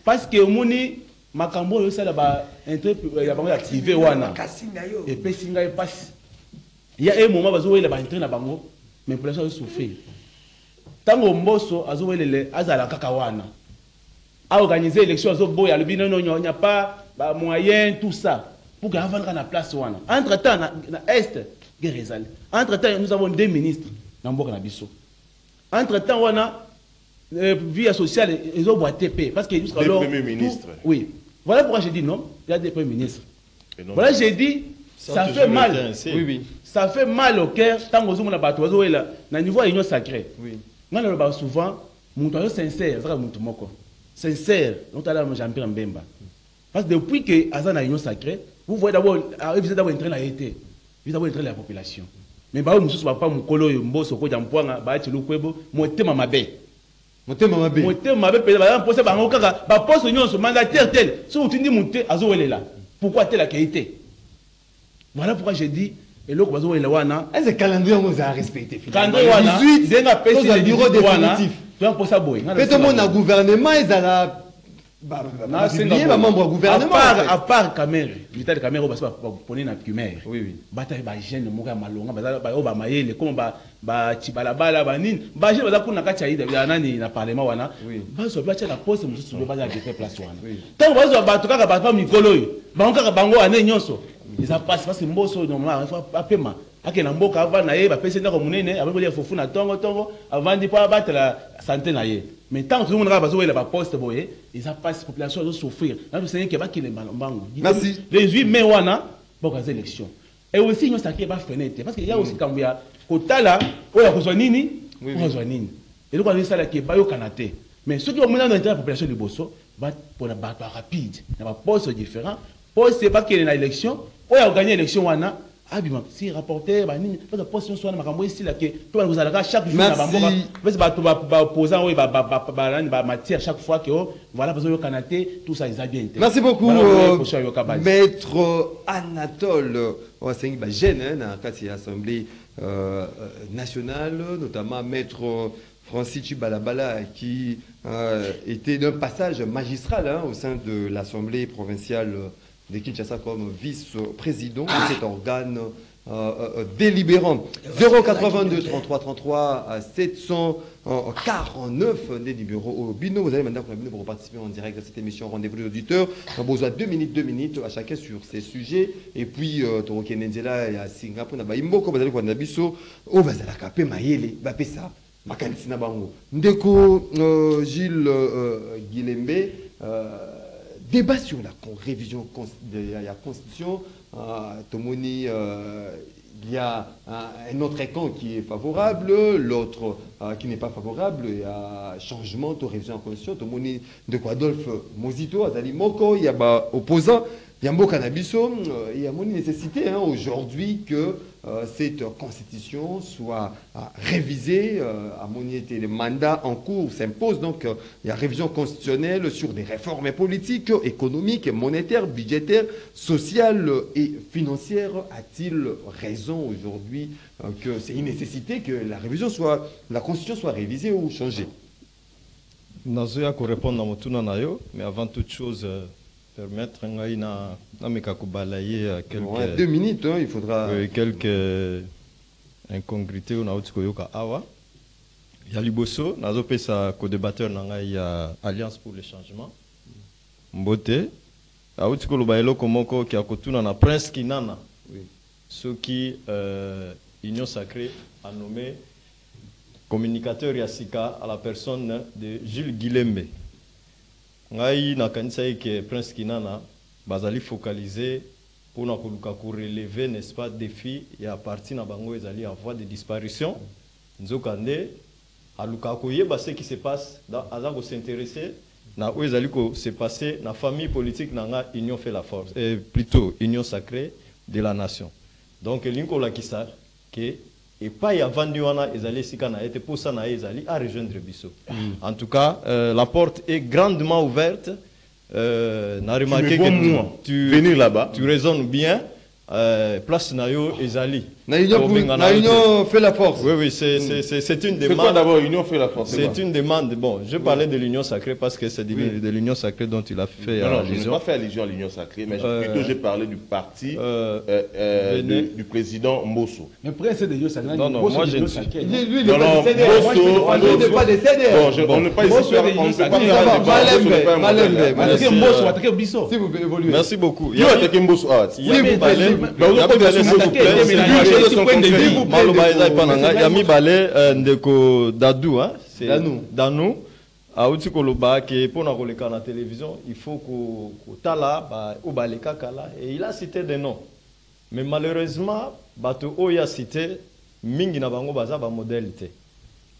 parce que omoni makambo oyo osala baintere ya bango ya privé wana kasi na yo epesi ngai mpasi ya e moment bazowela baintere na bango mais population azosouffrir ntango mboso azowelele azala kaka wana aorganize élection azoboya alobi nono nya pas bamoyen tout ça pour que avandaka na place wana. Entre temps na, na est guerre ezali entre temps nous avons deux ministres na mboka na biso entre temps wana euh, vie sociale ezobwa te pe parce que jusqu'à Des alors premiers tout- ministres. oui. Voilà pourquoi j'ai dit non il y a des premiers ministres. Voilà j'ai dit ça fait mal. oui oui ça fait mal au cœur ntango ozomona bato bazowela na niveau union sacré oui. Ngai nalobaka souvent moto azo sincère azaka moto moko. Sincère otala jean-pierre mbemba. Parce que depuis que aza na union sacré vous voyez d'abord evise d'abord intérêt na ye te vise d'abord intérêt na population. Mais baoyo mosusu bapa mokolo oyo mboso koja mpwanga bayati lukwebo motema mabe. Motema mabe. Motema mabe baza mposa bango kaka baposte nyonso mandataire tel. Soki otindi motu te azowelela pourquoi atelaka ye te voilà pourquoi je dis eloko bazowelela wana est-ce que calendrier yango eza respecté calendrier wana ndenge apesi toza le bureau 18 wana définitif. toya mposa boye Nga na mpe tomona gouvernement ezala bamembre ya gouvernement en fait. à part camere de camere oyo basi bapone na oui. bataye bagene moko ya malonga oyo bamayele komo baci balabala banini bagene baza kuna na kati ya ida- ya nani na parlement wana. Oui. bazwa batya na poste mosusu place wana. Oui. ntango bazwa bato kaka mikolo oyo bango kaka bango wane nyonso eza pasi parce mboso normalement apema ake na mboka ava na ye bapesi ndako monene abakolia fufu na ntongo ntongo avandi mpo abatela sante na ye. Mais ntango tozomona kaka bazowela baposte boye eza pasi population azosouffrir na tosengeke bakende Merci. le 8 mai wana bokaza élection et aussi nyonso ake bafrene te parce que ya aussi kambo ya kotala oyo akozwa nini oyo azwa nini. Eloko wana esalaki bayokana te mais soki bamona na intérêt ya population liboso mpona bato ya rapide. Na baposte différent. Poste bakende na élection oyo akoganye élection wana. Abima si rapporteur banini parce que poste nyonso wana makambo esilake mpe kozalaka chaque jour na Merci. bamboka pese bato baopposant oyo bamatière chaque fois ke o voilà bazoyokana te tout ça eza bien te merci beaucoup euh, maître anatole asengi bagene hein, na kati ya assemblée euh, euh, nationale notamment maître francis chibalabala qui euh, était d'un passage magistral hein, au sein de l'assemblée provinciale de kinshasa comme vice-président de cet organe euh, euh, délibérant 082 33 33 à 749 des numéros au bino. Vous allez maintenant pour participer en direct à cette émission Rendez-vous des auditeurs. On a besoin de deux minutes, deux minutes à chacun sur ces sujets. Et puis, Toroke Nenzela et à Singapour, on a Imboko, vous allez voir Nabiso, oh, vous allez capé Mayele, Bapé ça, Makanisi Nabango. Ndeko euh, Gilles euh, Guilembe, euh, débat sur la révision de la, la constitution. Euh, euh, il y a un, autre camp qui est favorable l'autre euh, qui n'est pas favorable il y a changement de révision en constitution. Tomoni de Adolphe Mozito azali moko il y a ba opposant il y a il y a une nécessité hein, aujourd'hui que cette constitution soit euh, révisée. Euh, à mon été, le mandat en cours s'impose. Donc, euh, il y a révision constitutionnelle sur des réformes politiques, économiques, monétaires, budgétaires, sociales et financières. A-t-il raison aujourd'hui euh, que c'est une nécessité que la révision soit, la constitution soit révisée ou changée? Mais avant toute chose euh, permettre nameka ye euh, quelques deux minutes, hein, il faudra. euh, quelques incongruité oyo nauti koyoka awa ya liboso nazopesa kodébatteur na ngai ya alliance pour le changement mbote auti koloba eloko moko kia kotuna na prince kinana Oui. soki euh, union sacrée a nommé communicateur ya sika à la personne de jules guilembe ngai nakanisa ye ke prince kinana bazali focaliser mpona koluka korelever n'est-ce pas défi ya parti na bango ezali en voie de disparition. Nzokande alukaka koyeba ce qui se passe aza kosinteresse na oyo ezali kose passe na famille politique na nga union fait la force eh, plutôt union sacrée de la nation. Donc elingi kolakisa ke epai avandi wana ezali esika na ye te mposa na ye ezali a rejoindre biso en tout cas euh, la porte est grandement ouverte. Euh, na vois, que tu- tu, venir là-bas. tu raisonnes bien. Euh, place na yo ezali Na union, pour- Tobenga na yo te. union fait la force. oui oui c'est c'est- c'est- c'est une quoi demande d'abord Union fait la force? C'est une demande. Bon, je parlais de l'union sacrée parce que c'est de, de l'union sacrée dont il a fait Non, non, je n'ai pas fait allusion à l'Union sacrée, mais Euh, plutôt j'ai parlé du parti euh, euh, euh, du, du président Mbosso. Mais prince de Dieu sacré. Non, non, Bosso moi, de je dit, lui, il Non, n'est pas lui, il n'est pas CDR. Bon, on ne peut pas. Malembe, Bosso n'est pas un Malembe, modèle. Malembe. Attaquer Merci, Mbosso, euh, attaquer Bisso. S'il vous plaît, évoluez. Merci beaucoup. Ah, Il y a S'il vous mibale- plaît, il y a mibale, on peut s'il vous attaquer maloba eza epa na ngai ya mibale ndeko dadu c'est Danu. danu auti koloba ke mpona koleka na télévision il faut ko- kotala ba- oyo baleka kala et il a cité des noms. Mais malheureusement bato oyo a cité mingi na bango baza bamodele te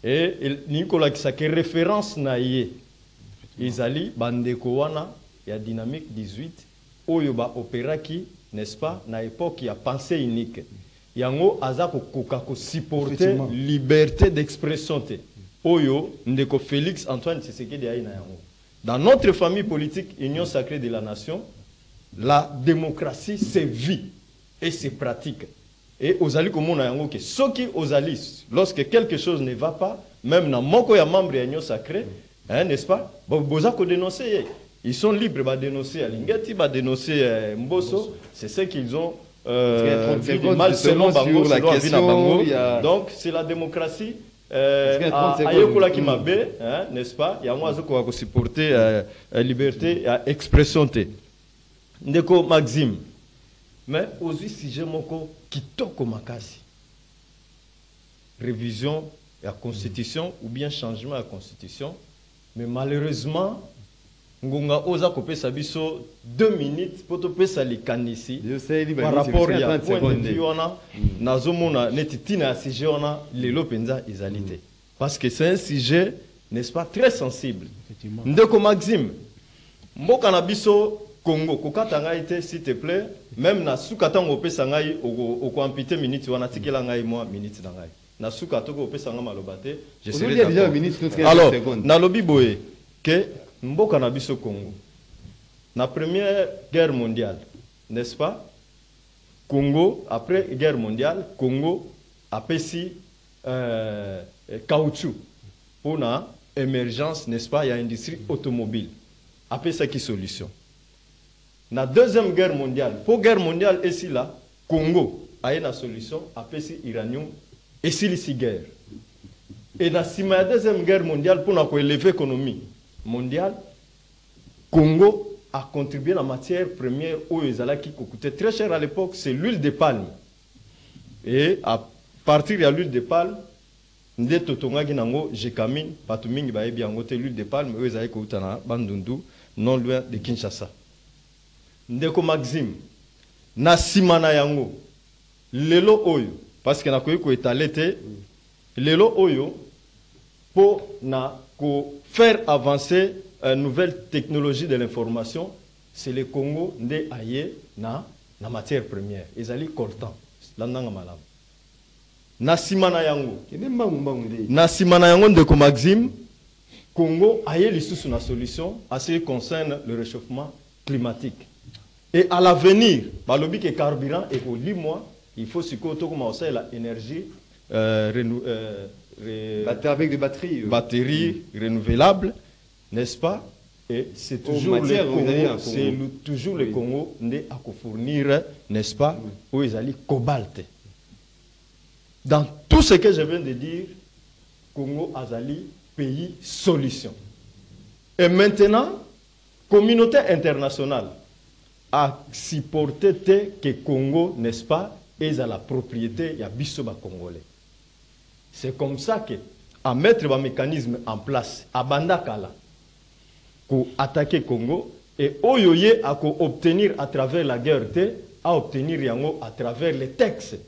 e elingi kolakisa ke référence na ye ezali bandeko wana ya dynamique 18 oyo baopéraki n'est-ce pas na époque ya pensée unique yango aza kokoka kosupporte liberté d'expression te. Oyo ndeko félix antoine tshisekedi ayi na yango. Dans notre famille politique union sacrée de la nation la démocratie c'est vie et c'est pratique. Et ozali komona yango ke soki ozali lorsque quelque chose ne va pas même na moko ya membre ya union sacrée hein, n'est-ce pas? Bo- boza kodénoncer ye. Ils sont libres badénoncer alingeti badénoncer euh, mboso c'est ce qu'ils ont Euh, 30 vu du secondes, mal selon bango la selon question, bango a- donc c'est la démocratie Parce qu'il y a 30 secondes. ayokolaki Mm. mabe n'est-ce pas? Yango azokoka kosupporte euh, euh, liberté ya expression te ndeko maxime. Mais ozwi sujet moko kitoko makasi. Révision ya constitution ou bien changement ya constitution. Mais malheureusement ngonga oyo oza kopesa biso 2 minutes mpo topesa likanisi par rapport ya 30 point de vue wana nazomona neti ntina ya sujet wana lelo mpenza ezali te. Parce que c'est un sujet n'est-ce pas très sensible. Ndeko maxime mboka na biso congo kokata ngai te s'il te plaît. Même na suka ntango opesa ngai oko- okoampute minute wana tikela ngai mwa minute na ngai. Na suka toki opesa ngai maloba te alors 30 secondes. nalobi boye ke mboka na biso congo. Na première guerre mondiale n'est-ce pas? Congo après guerre mondiale congo apesi euh, caoutchouc mpona émergence n'est-ce pas? Ya industrie automobile. Apesaki solution. Na deuxième guerre mondiale mpo guerre mondiale esila congo aye na solution apesi uranium esilisi guerre. Et nsima ya deuxième guerre mondiale mpona koeleve économie mondiale congo a contribué la matière première oyo ezalaki kokute très cher à l'époque c'est l'huile de palme. Et à partir ya l'huile de palme nde totongaki nango jekamine bato mingi bayebi yango te l'huile de palme oyo ezalaki kouta na bandundu non loin de kinshasa. Ndeko maxime na nsima yango lelo oyo parce que nakoki koetale te lelo oyo mpo na kofaire avancer euh, nouvelle technologie de l'information c'est le congo nde aye na, na matière première. Ezali coltan. Landanga malamu. Na nsima na yango. Na nsima na yango ndeko maxime congo aye lisusu na solution à ce qui concerne le réchauffement climatique. Et à l'avenir balobi ke carburant ekolimwa il faut sikoyo tokoma kosalela énergie euh, euh, Batterie avec des batteries. euh. batterie renouvelable n'est-ce pas? Et c'est toujours le Congo, c'est toujours le. Congo nde akofournir n'est-ce pas? Oyo ezali cobalt. Dans tout ce que je viens de dire Congo azali pays solution. Et maintenant communauté internationale a supporté que Congo n'est-ce pas ezala propriété ya biso bacongolais c'est comme ça que à mettre un mécanisme en place à Bandakala pour attaquer Congo et oyo ye ako obtenir à travers la guerre à obtenir yango à travers les textes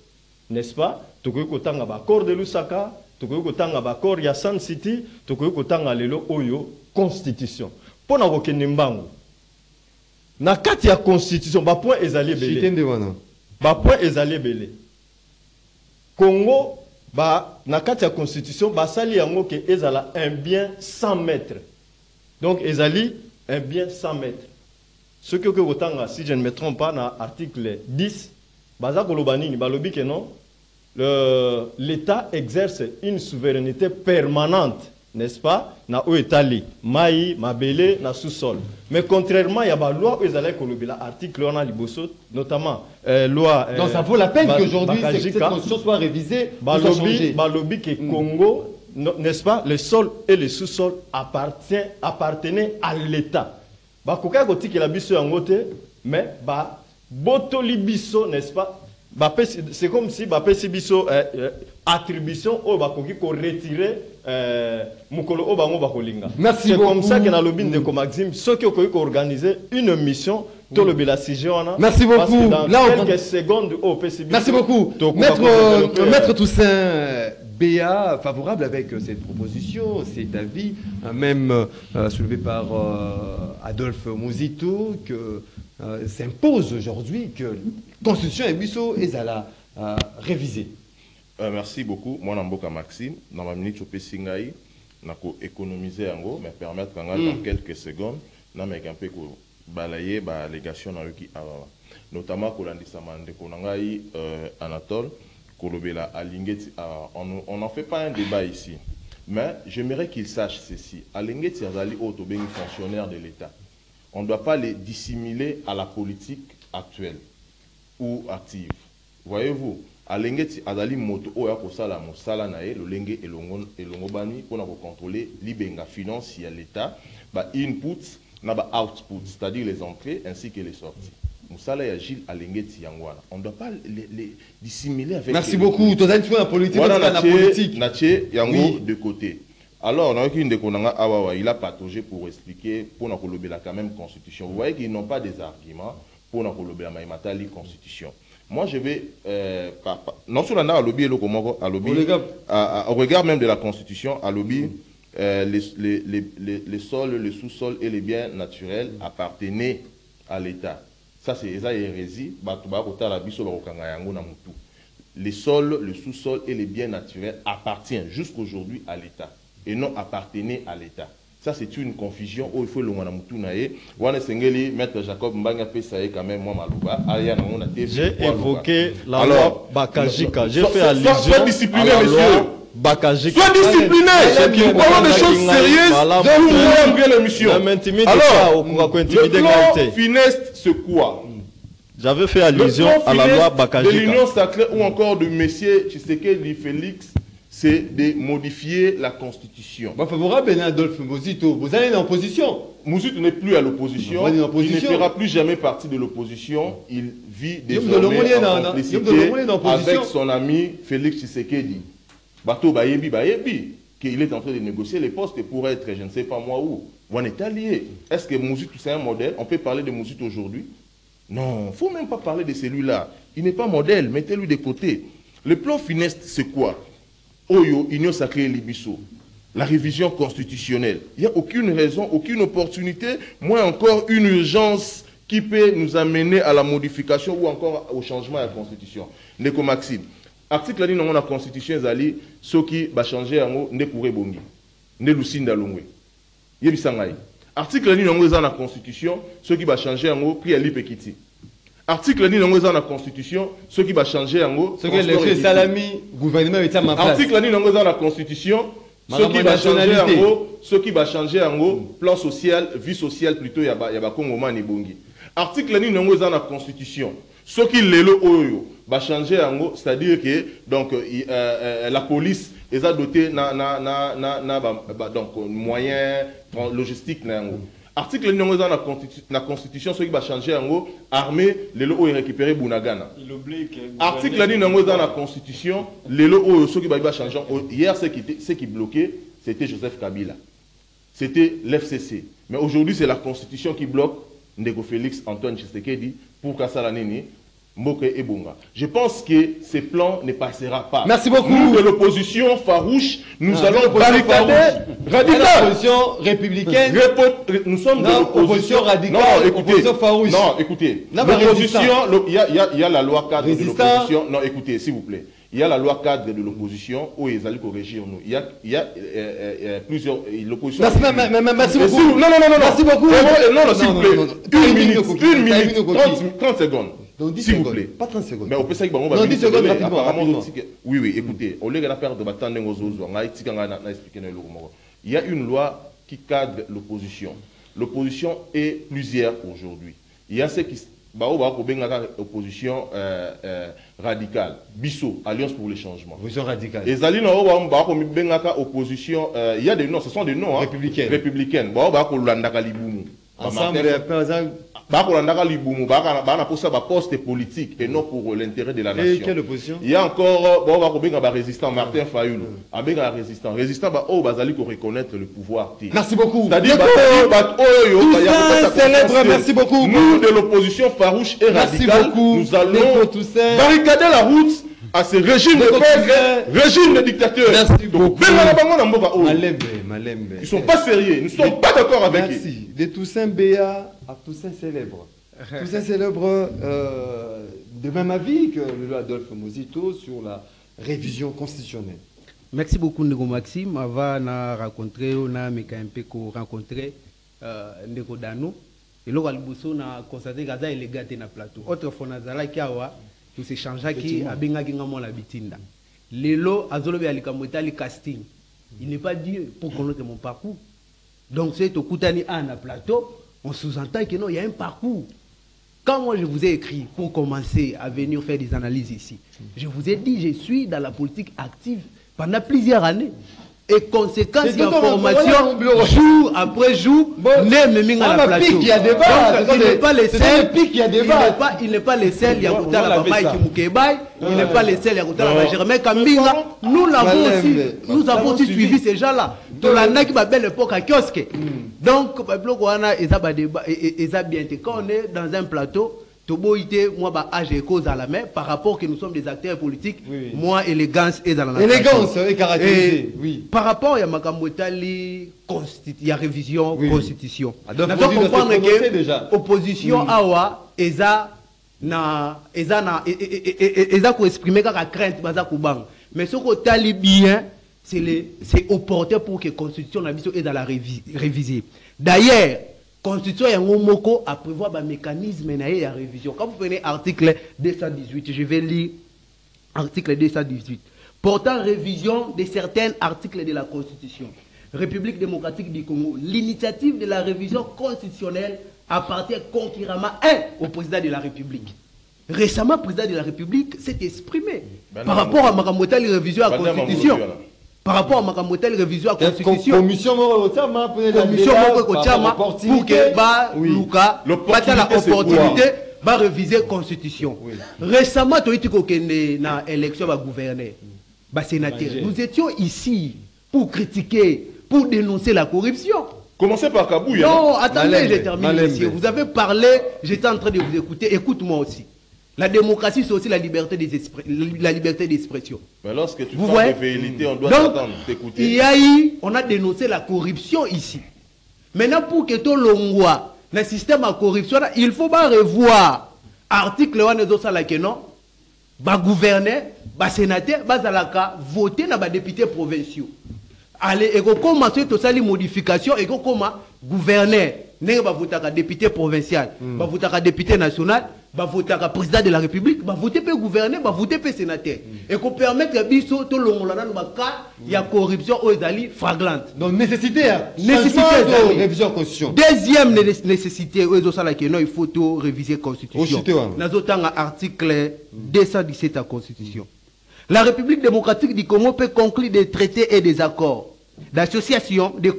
n'est-ce pas? Tokoki kotanga baaccord de lusaka tokoki kotanga baaccord ya sun city tokoki kotanga lelo oyo constitution. Mpo na mbangu. Na kati ya constitution bapoint ezali ebele. Chité nde wana. bapoint ezali congo ba, na kati ya constitution basali yango ke ezala un bien 100 mètres. Donc ezali un bien 100 mètres. Soki okoki kotanga si je ne me trompe pas na article 10 baza koloba nini? Balobi ke non? Le- l'état exerce une souveraineté permanente n'est-ce pas na oyo etali mai mabele na sous-sol. Mais contrairement ya baloi oyo ezalaki kolobela article wana liboso notamment euh, loi euh, Donc ça vaut la peine qu'aujourd'hui cette, constitution soit révisée, balobi balobi ke congo n'est-ce pas le sol et le sous-sol appartient appartenaient à l'état. Bakokaki kotikela biso yango te mais babotoli biso n'est-ce pas c'est comme si bapesi biso euh, euh, attribution oyo bakoki koretirer euh, c'est comme ça que nalobi ndeko maxime soki okoki koorganiser une mission tolobela sujet wana. Merci parce que beaucoup. dans Là, on quelques secondes Merci beaucoup. Maître, euh, Maître Toussaint euh, Béa, favorable avec euh, cette proposition, cet avis, euh, même euh, soulevé par Adolphe Mouzito, que s'impose aujourd'hui que la Constitution et Busso est à la euh, merci beaucoup mwana mboka maxime. Na baminiti opesi ngai na koéconomiser yango me permettre nga dans quelques secondes nameka mpe kobalaye baalégation nayoki awa notamment kolandisama ndeko na ngai euh, anatole kolobela alingi eti awa on n'en fait pas un débat ici. Mais j'aimerais qu'il sache ceci. Alingi eti azali oyo tobengi fonctionnaire de l'état on ne doit pas les dissimuler à la politique actuelle ou active. Voyez-vous alenge ti azali moto oyo akosala mosala na ye lolenge elongo elongobani mpona kocontrôler libenga finance ya l'état ba-input na ba-output c'est-à-dire les entrées ainsi que les sorties mosala ya gilles alenge ti yango wana on ne doit pas les, les dissimuler avec Merci les- beaucoup. Tu la politique, wana na politique. na tie yango Oui. de côté alors nayoki ndeko na nga il a patauge pour expliquer mpona kolobela quand même constitution vous voyez qu'ils n'ont pas des arguments mpona kolobela mayema tali constitution moi je vais euh, non alobi Au regard- à- à- au regard même de la constitution alobi euh, les, les, les, les, sols le sous-sol et les biens naturels appartenaient à l'état. Ça c'est eza hérésie. Les sols, le sous-sol et les biens naturels appartiennent jusqu'aujourd'hui à l'État et non appartenaient à l'État. Ça, c'est une confusion. Oh, il faut le. Wana sengeli, maître Jacob Mbanga pesa ye quand même moi malouba. J'ai évoqué la loi Bakajika. J'ai fait allusion sois discipliné, monsieur. Bakajika. Sois discipliné. Parlons des choses sérieuses. vous montre l'émission. Alors, le plan funeste, c'est quoi? J'avais fait allusion à la loi de Bakajika. l'Union sacrée ou encore de Messieurs Tshisekedi Félix, c'est de modifier la Constitution. Moi, favorable, Adolphe Mozito. Vous allez en opposition. Moussut n'est plus à l'opposition. Il Il ne fera plus jamais partie de l'opposition. Il vit désormais en complicité avec son ami Félix Tshisekedi. Bateau Bayebi Bayebi, qu'il est en train de négocier les postes pour être, je ne sais pas moi où. On est allié. Est-ce que Moussut c'est un modèle? On peut parler de Moussut aujourd'hui? Non, faut même pas parler de celui-là. Il n'est pas modèle, mettez-lui de côté. Le plan funeste, c'est quoi? Oyo, Union Sacrée Libiso. La révision constitutionnelle. Il n'y a aucune raison, aucune opportunité, moins encore une urgence qui peut nous amener à la modification ou encore au changement de la constitution. Ndeko Maxime. Article ni dans la constitution ezali soki ba changer yango ndekure bongi. Ne lusinda longwe. Yebisa ngai. Article nango eza na constitution soki ba changer yango prix ali pekiti. Article ni nango eza na constitution soki ba changer yango Ce que les transport salami gouvernement est en place. article nini yango eza na constitution soki bachange yango soki bachange yango plan social vie sociale plutôt ya ba- ya bakongomani ebongi. Article nini yango eza na constitution soki lelo oyo bachange yango c'est-à-dire que donc euh, euh, la police eza doté na, na, na, na, na ba, ba, donc moyen tran- logistique na yango article yango eza na, constitu- na constitution soki bachange yango armée lelo oyo récupéré bunagana. Article nini yango eza na constitution lelo oyo soki bayi bachange hier ce qui, était- ce qui bloquait c'était joseph kabila. C'était l'fcc mais aujourd'hui c'est la constitution qui bloque ndeko félix antoine tshisekedi pour kasala nini je pense que ce plan ne passera pas Merci beaucoup. nous de l'opposition farouche nous Ah, allons barricader L'opposition républicaine. Nous sommes Non, de l'opposition opposition radicale, Non, écoutez. farouche. Non, écoutez. L'opposition, il y a, y, y la loi cadre Résistant. de l'opposition. Non, écoutez, s'il vous plaît. Il y a la loi cadre de l'opposition où ils allaient corriger nous. Il y a, il y a euh, euh, euh, plusieurs. L'opposition. Merci, beaucoup. Non, non, non, non. Merci beaucoup. Non, non, s'il vous plaît. Une minute, une minute, au coquille. 30 30 secondes. Donc 10 S'il vous plaît. Pas 30 secondes. Mais on peut ça que bon, on Non, va 10 vite se secondes, lever. rapidement, Apparemment, oui, oui, écoutez, au lieu de la perdre de bataille, il y a loi il y a une loi qui cadre l'opposition. L'opposition est plusieurs aujourd'hui. Il y a ceux qui bao bao ko benga opposition euh, euh, radicale. Alliance pour le changement. Opposition radicale. Et Zali na bao bao ko benga opposition euh, il y a des noms, ce sont des noms hein. Bao ko. Ba Ensemble, bana posa baposte politique et non pour l'intérêt de la et nation. quelle opposition il y a encore bon bakobenga barésistant martin fayulu abenga résistant? Résistant baoyo bazali koreconnaître le pouvoir Merci beaucoup. c'est-à-dire bato bato oyo ya kopesa célèbre, merci beaucoup. nous de l'opposition farouche et radicale nous allons barricader la route à ce régime de Toussaint. régime de dictateur Merci beaucoup. Malembe, Malembe. ils sont pas sérieux nous ne sommes pas d'accord avec eux Merci. De Toussaint Béa à Toussaint célèbre. Toussaint célèbre, euh, de même avis que le loi Adolphe Mosito sur la révision constitutionnelle. Merci beaucoup Ndeko Maxime. Avant na meka un peu ko rencontrer euh, Dano. Et là liboso na constater kaza elega te na plateau. Autrefois nazala ki awa tout s'échangea ki abenga ki ngamo la bitinda. Lelo azolobe alikambo etali casting. Il n'est pas dit pour connaître mon parcours. Donc c'est au Koutani à na plateau, on sous-entend que non, il y a un parcours. Quand moi je vous ai écrit pour commencer à venir faire des analyses ici, je vous ai dit je suis dans la politique active pendant plusieurs années. Et conséquence, C'est il y a tout comme- voilà, formation jour après jour, Bon. né me minga Ah, la ma plateau. il y a débat. Donc, il n'est pas les seuls. il n'est pas, il n'est pas les seuls. Il y a On va- Koutala on va laver Papa ça. qui Moukebaï. Il n'est pas les seuls. Il y a Koutala Non. Germain Kambinga. Nous l'avons aussi. Nous avons aussi suivi. ces gens-là. tolanda ki babelle époque à kiosque donc badébat e- e- bien quand on est dans un plateau toboyi te mwa baage ekozala mais par rapport que nous sommes des acteurs politiques Oui, oui. mwa élégance ezala na Élégance plateau. est caractérisée, Et oui. par rapport ya makambo etali consti- ya révision Oui. constitution Mozido s'est comprendre que déjà. opposition awa eza na eza na e- e- e- eza koexprime kaka crainte baza kobanga mais soki otali bien c'est le- c'est opportun pour que constitution na biso ezala révi- révisée d'ailleurs constitution yango moko aprévoir bamécanisme na ye ya révision quand vous prenez article 218 je vais lire article 218 portant révision de certains articles de la Constitution. République démocratique du Congo, l'initiative de la révision constitutionnelle appartient concurremment un au président de la République. Récemment, le président de la République s'est exprimé Ben par non, rapport à non. Makamotali révision à la Ben non, Constitution. Par rapport à Makamotali révision à la Est-ce Constitution. qu'on- Commission moko ekotiama pour l'opportunité. que ba Oui. luka L'opportunité, batala opportunité ba réviser constitution récemment toyiti kokende na élection ba gouverneur ba sénateur Manger. nous étions ici pour critiquer pour dénoncer la corruption Commencez par Kabouya. Non, attendez, je termine, monsieur. Vous avez parlé, j'étais en train de vous écouter. Écoute-moi aussi. La démocratie, c'est aussi la liberté des la liberté d'expression. Mais lorsque tu Vous parles voyez de vérité, on doit t'attendre, il t'écouter. y a eu, on a dénoncé la corruption ici. Maintenant, pour que tout l'ongwa, le système de corruption, il faut pas revoir article 1 de non, ba gouverner, ba sénateur, ba zalaka voter na ba députés provinciaux. Allez, et comment ça tout ça les modifications et comment gouverner ndenge bavotaka député provincial bavotaka député national bavotaka président de la république bavote mpe gouverner bavote mpe sénateur. Ekopermettre biso tolongola nano baka ya corruption oyo ezali flagrante Donc, nécessité, hein, Nécessité, de révision constitution. deuxième né- nécessité il faut to réviser constitution. Ocité wana. nazotanga article 217 ya constitution. La république démocratique du congo peut conclure des traités et des accords d'association de,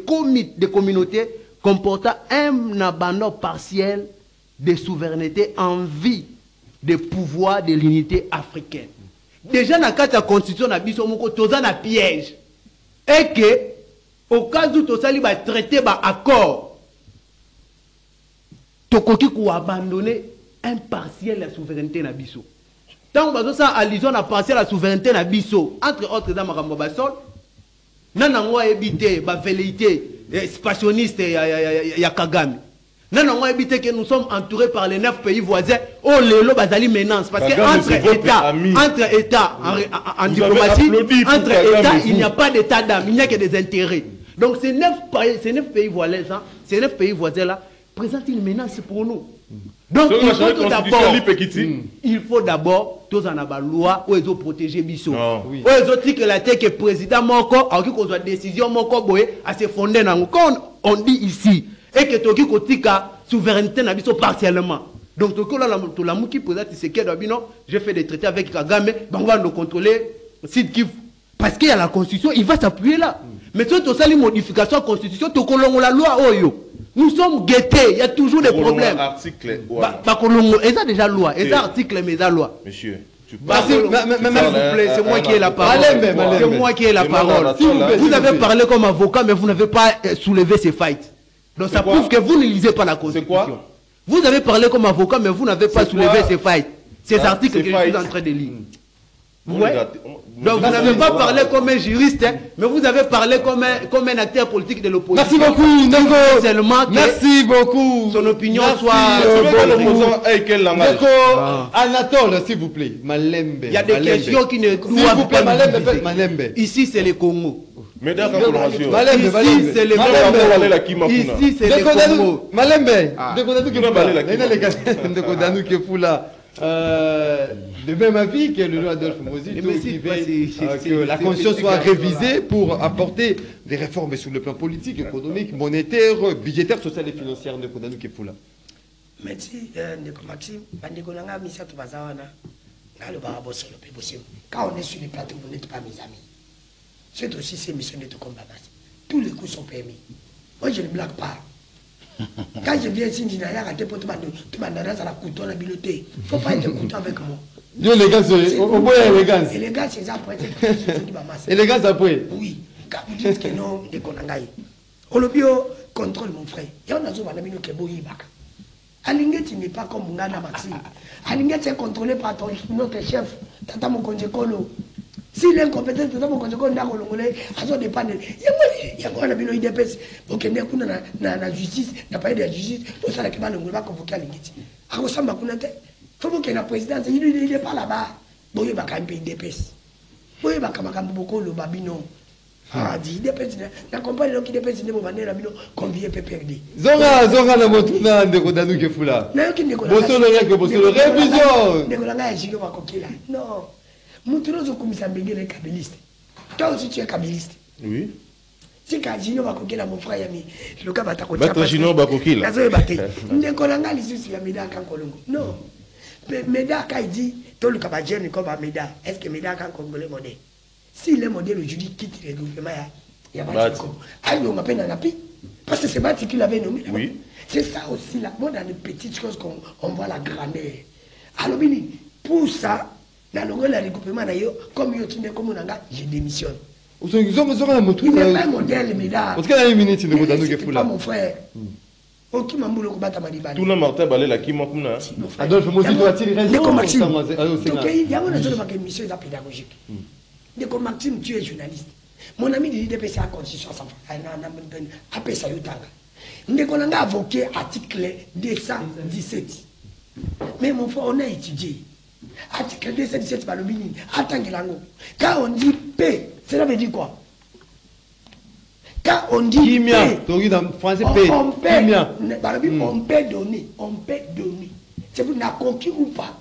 de communautés comportant un abandon partiel de souveraineté en vue de pouvoir de l'unité africaine. Déjà kati ya constitution na biso moko toza na piège. Et que au cas où tosali batraité baaccord tokoki koabandonne un partiel ya souveraineté na biso. Ntango bazosala allusion na ya souveraineté biso entre autres eza makambo basol na nango ayebi te baveleité eh, spationniste ya, ya, ya, ya, ya kagame na nango ayebi te que nous sommes entourés par les neuf pays voisins. Oyo lelo bazali menace parce que entre ami. entre états en, en- en diplomatie entre vous. il n'y a pas d'état d'âme il n'y a que des intérêts. Donc ces neuf, pays- ces neuf pays voisins ces neuf pays voisins là présentent une menace pour nous. Donc Donc, il faut tout d'abord ekiti. il faut d'abord tozala na baloi oyo ezoprotege biso oyo ezotikela te ke président moko akoki kozwa décision moko boye fonde nango quand on dit ici et que tokoki kotika souveraineté na biso partiellement. Donc tokoki olala tolamuki président tisekedi abino je fais des traités avec kagame bango bando contrôler sud kivu parce qu'il y a la constitution il va s'appuyer là. Mais soki tosali modification ya constitution tokolongola loi oyo. Nous sommes guettés il y a toujours des problèmes. bakolongo eza déjà loi eza article mais eza loi. Monsieur, parles, S'il vous plaît, c'est moi qui ai la parole. C'est moi qui ai la parole. vous avez parlé comme avocat, mais vous n'avez pas euh, soulevé ces fights. Donc ça quoi prouve que vous ne lisez pas la quoi Constitution. Vous avez parlé comme avocat, mais vous n'avez pas soulevé quoi ces fights. Ces Ah, articles ces que je suis en train de lire. Ouais. on- Donc vous n'avez pas parlé comme un juriste, hein, mais vous avez parlé comme un, comme un acteur politique de l'opposition. Merci beaucoup. Seulement que Merci beaucoup. son opinion Merci, soit- euh, Ndeko, Anatole, s'il vous plaît. Malembe. il y a des Malembe. questions qui ne S'il vous doivent plaît, pas Malembe, Malembe. Ici, c'est le Congo. Mais d'accord, coloration. Malembe, c'est le Malembe. Ici, c'est le Congo. Malembe. Ndeko Danu Kuna Kefula. Nena les gars, Ndeko Danu Kefula. Euh, de même avis que le loi Adolphe si, qui veille euh, que la c'est- soit révisée pour apporter des réformes sur le plan politique, économique, monétaire, budgétaire, social et financier. Ndeko Danu Kefula. merci ndeko maxime bandeko na nga misato baza wana nalobaka bosolo mpe bosembo quand on est sur les plateaux vous n'êtes pas mes amis c'est aussi ces missions de combat tous les coups sont permis. Moi je ne blague pas. Quand je viens ici ndinayaka te mpo tobanda nazala couteau na bino te faut pas être couteau avec moi. Yo, élégance, C'est au moins élégance. élégance eza prêtre soki bamasa Élégance après. oui. Quand vous dites que non ndeko na ngai olobi o contrôle mon frère. Yo nazobanda bino ke boyibaka alingi eti n'est pas comme nga na maxime alingi eti contrôlé par ton, notre chef tata mokonzi ekolo s'il est incompétent toza mokonzi ko ndako olongole azodépendre yango yango wana bino idps bokende kuna na, na, na justice na payede ya justice bosalaki balongole bakonvoke alingi ti akosamba kuna te fo bokende na présidence il est pas là-bas boyebaka mpe idps boyebaka makambo bokoloba bino zonga zonga na motuna na ndeko danuke fula bosololeke bosolo révision ndeko nanga ya jigeo bakokila non motu nozokumisa mbengele kabeliste toi aussi tu es kabeliste Oui. tika jino bakokela mon frère yami luka bata Bato Jino bakokela. nazoyeba te ndeko na ngai lisusu ya meda aka nkolongo non. Me- meda aka edi toluka bajene ko bameda est ce que meda aka nkongole modèle? S'il est modèle aujourd'hui quitte le gouvernement ya ya Bati. batiko alonga mpe na napi parce que c'est Bati qui l'avait nommé. Oui. c'est ça aussi là. Moi dans les petites choses qu'on on voit la grandeur alobi nini pour ça nalongola regroupement na yo comme yo tinde komona nga je démissionne. Mon frère. Okima mbula okubatama libala tuna martin kuna maxime raison tokei yango nazolobaka émission eza pédagogique. Ndeko maxime tu es journaliste. Mon ami lili depesa constitution apesa yo tanga ndeko na nga avoqué article 217 mais mon frère on a étudié article 217 balobi nini atangela yango quand on dit p cela veut dire quoi? Quand on dit kimia. P, toki na français on, pe on peut, kimia. balobi on peut donner on peut donner. C'est pour na conquis ou pas.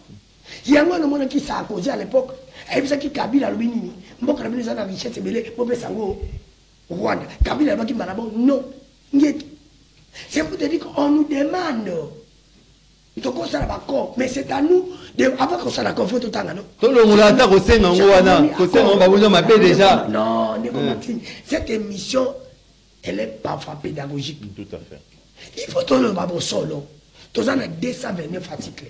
Yango namonaki sarkozy à l'époque. Ayebisaki kabila alobi nini mboka na bino eza na richesse ebele bopesa yango rwanda. Kabila alobaki mbala bon non. Ngeti c'est pour te dire qu'on nous demande tokosala bacor mais c'est à nous de avant kosala cor fo totanga no tolongola ata kosenga yango wana kosenga yango babonza mabe déjà. Non ndeko maxime cette émission elle est parfois pédagogique. Tout à fait. Il faut toloba bosolo toza na 229 article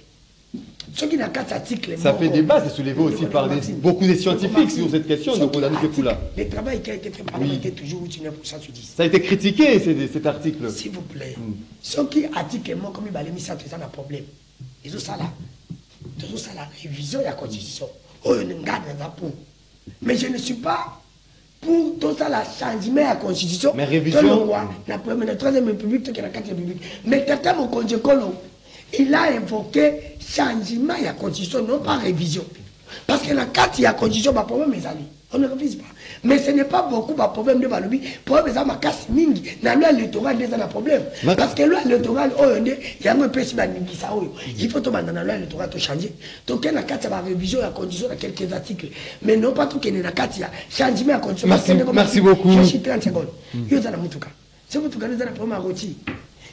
soki na kati article ça fait débat c'est soulevé aussi par des, beaucoup de scientifiques sur cette question donc on a fula article- le travail qui a été fait par l'homme était toujours 89% sur 10 ça a été critiqué cet article. S'il vous plaît soki article moko mibale misato eza na problème. Ezosala tozosala révision ya constitution. Oyo nga naza pour. Mais je ne suis pas pour tosala changement ya constitution Mais révision- tolongwa na première na troisième république toke na quatrième république mais tata mokonzi ekolo il a invoqué changement ya constitution non pas révision. Parce que na kati ya constitution baproblème ezali on ne révise pas. Mais ce n'est pas beaucoup baproblème nde balobi problème eza makasi mingi na loi électorale nde eza na problème. Ma- parce que loi électorale oyo nde yango epesi baningisa oyo il faut tobanda na loi électorale tochange tokende na kati ya barévision ya condition na quelques articles. Mais non pas tokende na kati ya changement ya condition. Merci- beaucoup. je suis 30 secondes. Yo oza na mutuka se mutuka nde eza na problème ya roti il faut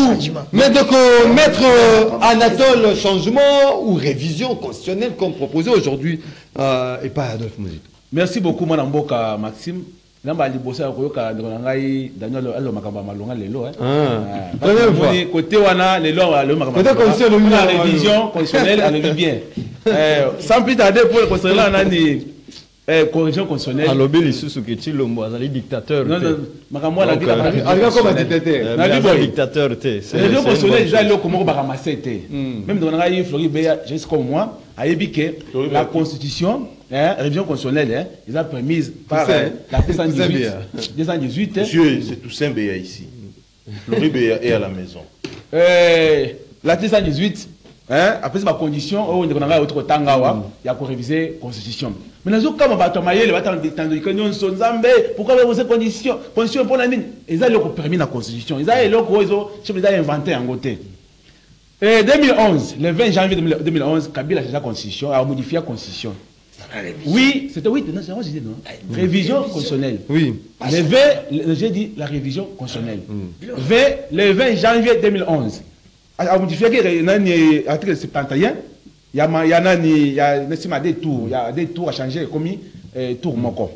beaucoup. changement. Maître, euh, Maître euh, Anatole, changement ou révision constitutionnelle comme proposé aujourd'hui euh, et pas Adolphe Mouzito. merci beaucoup mwana mboka maxime namba ya liboso ya koyoka ndeko na ngai daniel alo makambo ya malonga lelo Première parce que fois. namoni côté wana lelo alobi makambo ya Côté malonga. constitution, alobi Mpona makambo ya révision constitutionnelle alobi bien Eh, sans plus tarder pour concernant nani eh, correction constitutionnelle. Alobi lisusu ke chilombo azali dictateur Non, te. Donc, euh, un constitutionnelle. eza eloko moko baramase te. Même ndeko na ngai flori beya juste comme moi ayebi ke la constitution hein, révision constitutionnelle hein, eza permise par hein, la Toussaint 218 Beya. 218 hein. monsieur c'est toussaint beya ici. Flori beya est à la maison. Euh, la 218 hein, apesi bacondition oyo ndeko na ngai auti kotanga awa ya korévise constitution. Mais nazokama bato ya mayele batandika nyonso nzambe pourquoi bose condition? Constitution mpona nini? Eza eloko permis na constitution. Eza eloko oyo eza invente yango te. Eh, 2011 le 20 janvier 2011 kabila change la constitution a modifié la constitution. Révision. oui c'était oui non c'est moi dit non. Révision constitutionnelle. Oui. le 20, le- j'ai dit la révision constitutionnelle. 20, le 20 janvier 2011, a a modifié que nani article 71, il y a ma- il y a nani il y a nesima des tours, il y a des tours à changer comme euh, tour moko.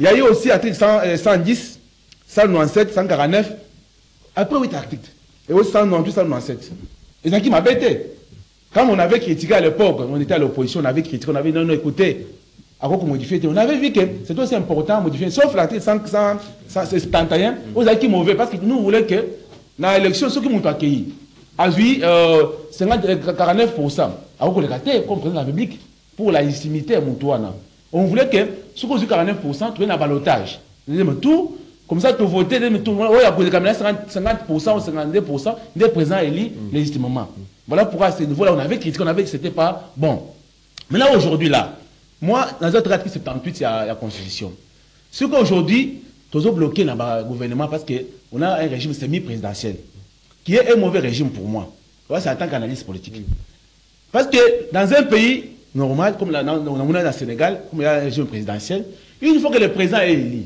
Il y a eu aussi article 100, euh, 110, 197, 149 après 8 articles. Et aussi 198, 197. Et ça qui m'a bêté. Quand on avait critiqué à l'époque, on était à l'opposition, on avait critiqué, on avait non, non, écoutez, à quoi qu'on modifie, on avait vu que c'est aussi important de modifier, sauf l'article 100, 100, 171, vous avez qui mauvais, parce que nous voulons que dans l'élection, ceux qui m'ont accueilli, a eu 50, euh, 49%, à quoi comme président de la République, pour la légitimité Moutouana. On voulait que qui ont eu 49%, trouver un balotage. Tout, comme ça, tu votais, tout le monde, ouais, à cause de 50%, 50% ou 52%, des présents élus légitimement. Voilà pourquoi à ce niveau-là, on avait critiqué, on avait que ce n'était pas bon. Mais là, aujourd'hui, là, moi, dans notre article 78, il y a la Constitution. Ce qu'aujourd'hui, tous bloqué le gouvernement parce qu'on a un régime semi-présidentiel, qui est un mauvais régime pour moi. C'est en tant qu'analyste politique. Parce que dans un pays normal, comme dans, dans, dans le Sénégal, comme il y a un régime présidentiel, une fois que le président est élu,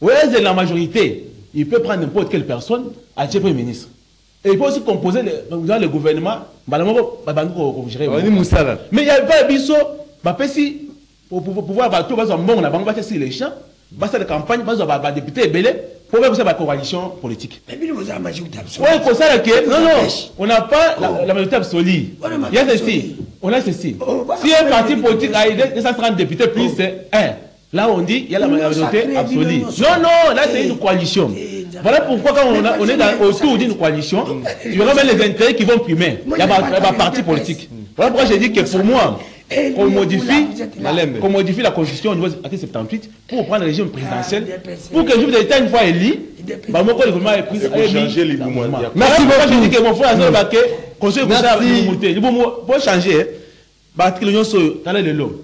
Ouais, c'est la majorité. Il peut prendre n'importe quelle personne à être Premier ministre. Et il peut aussi composer le, dans le gouvernement. Mais il y a pas biso, bah, si, pour pouvoir, bah, tout, bon, on a bah, ça, la campagne, bah, ça, bah, bah, député, belé, pour faire ça, bah, coalition politique. Comme ça, que, non, non, on n'a pas la, la majorité absolue. La Il y a ceci, on a ceci. Oh, Si un parti politique a aidé 230 députés, plus c'est un. Là, on dit, il y a la majorité absolue. Non, non, là, c'est une coalition. Voilà pourquoi, quand on, a- on est dans- autour d'une coalition, il y aura même les intérêts qui vont primer. Il y a j'ai pas- pas il y a pas de parti politique. Voilà pourquoi j'ai dit que pour moi, qu'on modifie, qu'on modifie la constitution au niveau de l'article 78 pour prendre le régime présidentiel, Ah, pour que le juge d'État, une fois élu, bah, mon corps, le gouvernement est pris. Il faut est mis changer les dans le mouvements. gouvernement. Merci beaucoup. Je dis que mon frère, conseil le C'est sûr, non Tout ça, les six Anatole. Voilà, Malembe. ans, sport, il va la rappeler. Malembe, Non, s'il non. vous plaît, Malembe. Totanga, ba, ba Tu sais, message. Libre Mata. S'il vous plaît, Construction de Totanga l'opposition. rapidement, ba Comment message. est-ce qu'on fait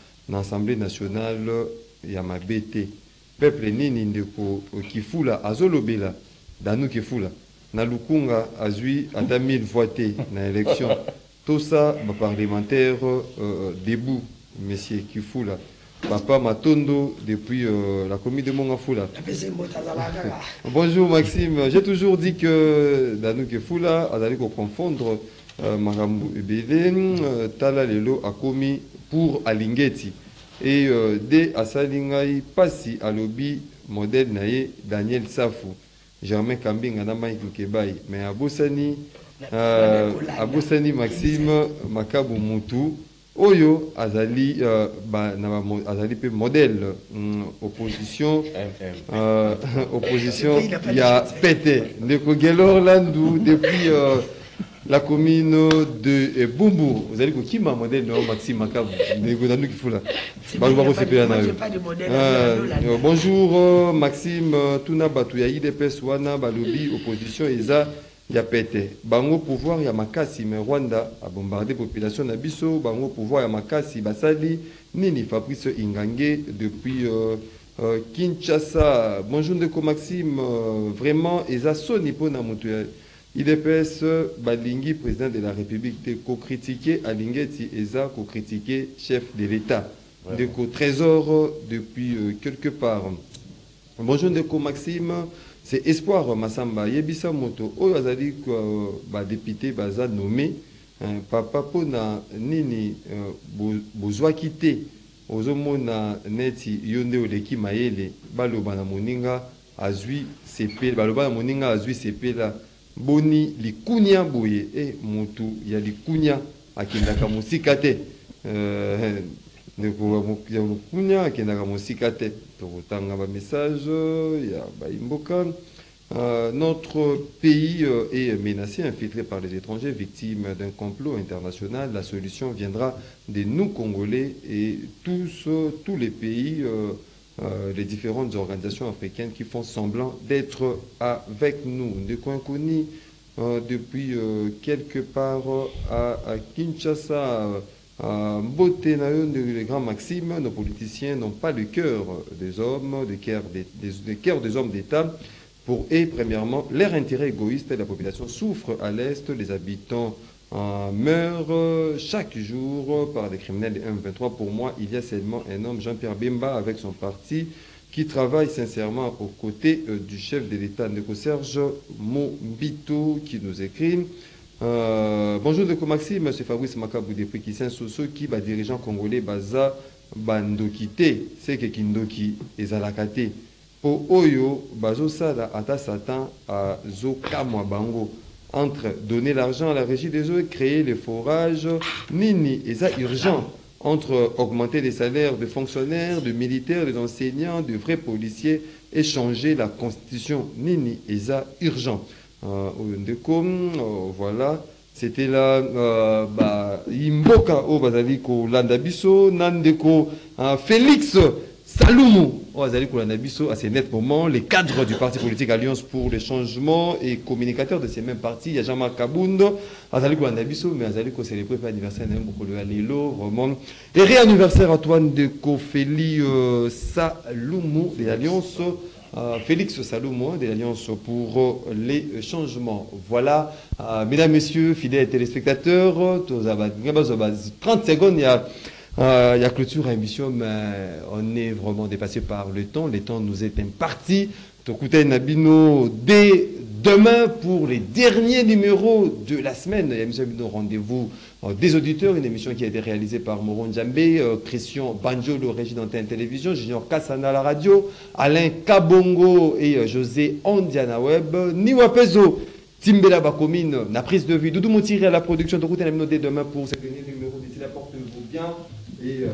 na Assemblée nationale ya mabete. Peuple nini ndeko Kifula azolobela? Danu Kifula na Lukunga azwi ata 1000 voix te na élection. Tout ça ba parlementaire euh, debout monsieur Kifula. Papa Matondo depuis euh, la commune de azalaka kaka Bonjour Maxime, j'ai toujours dit que Danou Kefula azali confondre euh, makambo ebele euh, tala lelo akomi pour alingeti et euh, de asali ngai pasi alobi modèle na ye Daniel Safu. Germain Kambinga na Mike Lukebai mais abosani euh, abosani Maxime Makabu Mutu. Oyo azali euh, ba, na ba, azali pe modèle mm, opposition euh, opposition Il a pas il y a dit. Ça. pété ndeko Gelor Landou depuis euh, la commune de Bumbu vous allez kokima modèle no Maxime Makabu. Ndeko nanu kifula C'est Balu vrai, il y a bako pas de- sepela moi, na j'ai yo pas de modèle, Euh, Lolo, là. euh, bonjour Maxime tuna bato ya IDPS wana balobi opposition eza ya pete bango pouvoir ya makasi mais Rwanda a bombardé population na biso. Bango pouvoir ya makasi basali nini Fabrice Ingange depuis euh, euh, Kinshasa. Bonjour ndeko Maxime euh, vraiment eza soni mpona moto ya IDPS balingi président de la République te ko-critiquer alingeti eza ko-critiquer chef de l'État. Ndeko trésor depuis euh, quelque part. Bonjour ndeko maxime. C'est espoir masamba yebisa moto. Oyo azali euh, badepute baza nommé. Hein, papa mpona nini euh, bo- bozwaki te ozomona neti yo nde oleki mayele. Baloba na moninga azwi sepela. Baloba na moninga azwi sepela boni likunya boye. E motu ya likunya akendaka mosika te. Euh, ndeko ya lokunya akendaka mosika te. Tokotanga bamessage ya baimboka Euh, notre pays euh, est menacé, infiltré par les étrangers, victime d'un complot international. La solution viendra de nous, Congolais, et tous, euh, tous les pays, euh, les différentes organisations africaines qui font semblant d'être avec nous. De euh, depuis euh, quelque part à, à Kinshasa, euh, Mbote Nayo, le grand Maxime, nos politiciens n'ont pas le cœur des hommes, le cœur des, hommes d'État. Pour et premièrement, leur intérêt égoïste, la population souffre à l'Est, les habitants meurent euh, chaque jour par des criminels des M23. Pour moi, il y a seulement un homme, Jean-Pierre Bemba, avec son parti, qui travaille sincèrement aux côtés euh, du chef de l'État, Ndeko Serge Mobito, qui nous écrit. Euh, bonjour Ndeko Maxime, c'est Fabrice Makabou depuis Kissin Soso, qui va dirigeant congolais Baza Bandokite, c'est que Kindoki et Zalakate. po oyo bazosala ata satan azokamwa bango entre donner l'argent à la régie des eaux et créer les forages. Nini eza urgent. Entre augmenter les salaires des fonctionnaires, de militaires, des enseignants, de vrais policiers et changer la constitution. Nini eza urgent. Euh, euh, voilà. C'était là euh, ba, imboka oyo bazali kolanda biso na ndeko euh, félix Salumu Oazali Koulandabiso à ces nets moments, les cadres du parti politique Alliance pour le changement et communicateurs de ces mêmes partis, il y a Jean-Marc Kabundo, Azali Koulandabiso, mais Azali ko célébrer l'anniversaire de. Et réanniversaire Antoine de Kofeli euh, Salumu de l'Alliance. Euh, Félix Salomo de l'Alliance pour les changements. Voilà, euh, mesdames, messieurs, fidèles téléspectateurs, 30 secondes, il y a euh, il y a clôture à l'émission, mais on est vraiment dépassé par le temps. Le temps nous est imparti. Tokute Nabino dès demain pour les derniers numéros de la semaine. L'émission Nabino Rendez-vous euh, des auditeurs, une émission qui a été réalisée par Moron Djambé, euh, Christian Banjo, le régie d'antenne télévision, Junior Kassana à la radio, Alain Kabongo et euh, José Andiana Web, Niwa Pezo. Timbela Bakomine, la prise de vue, Doudou Montiri à la production, Tokute Nabino dès demain pour ces derniers numéros. D'ici là,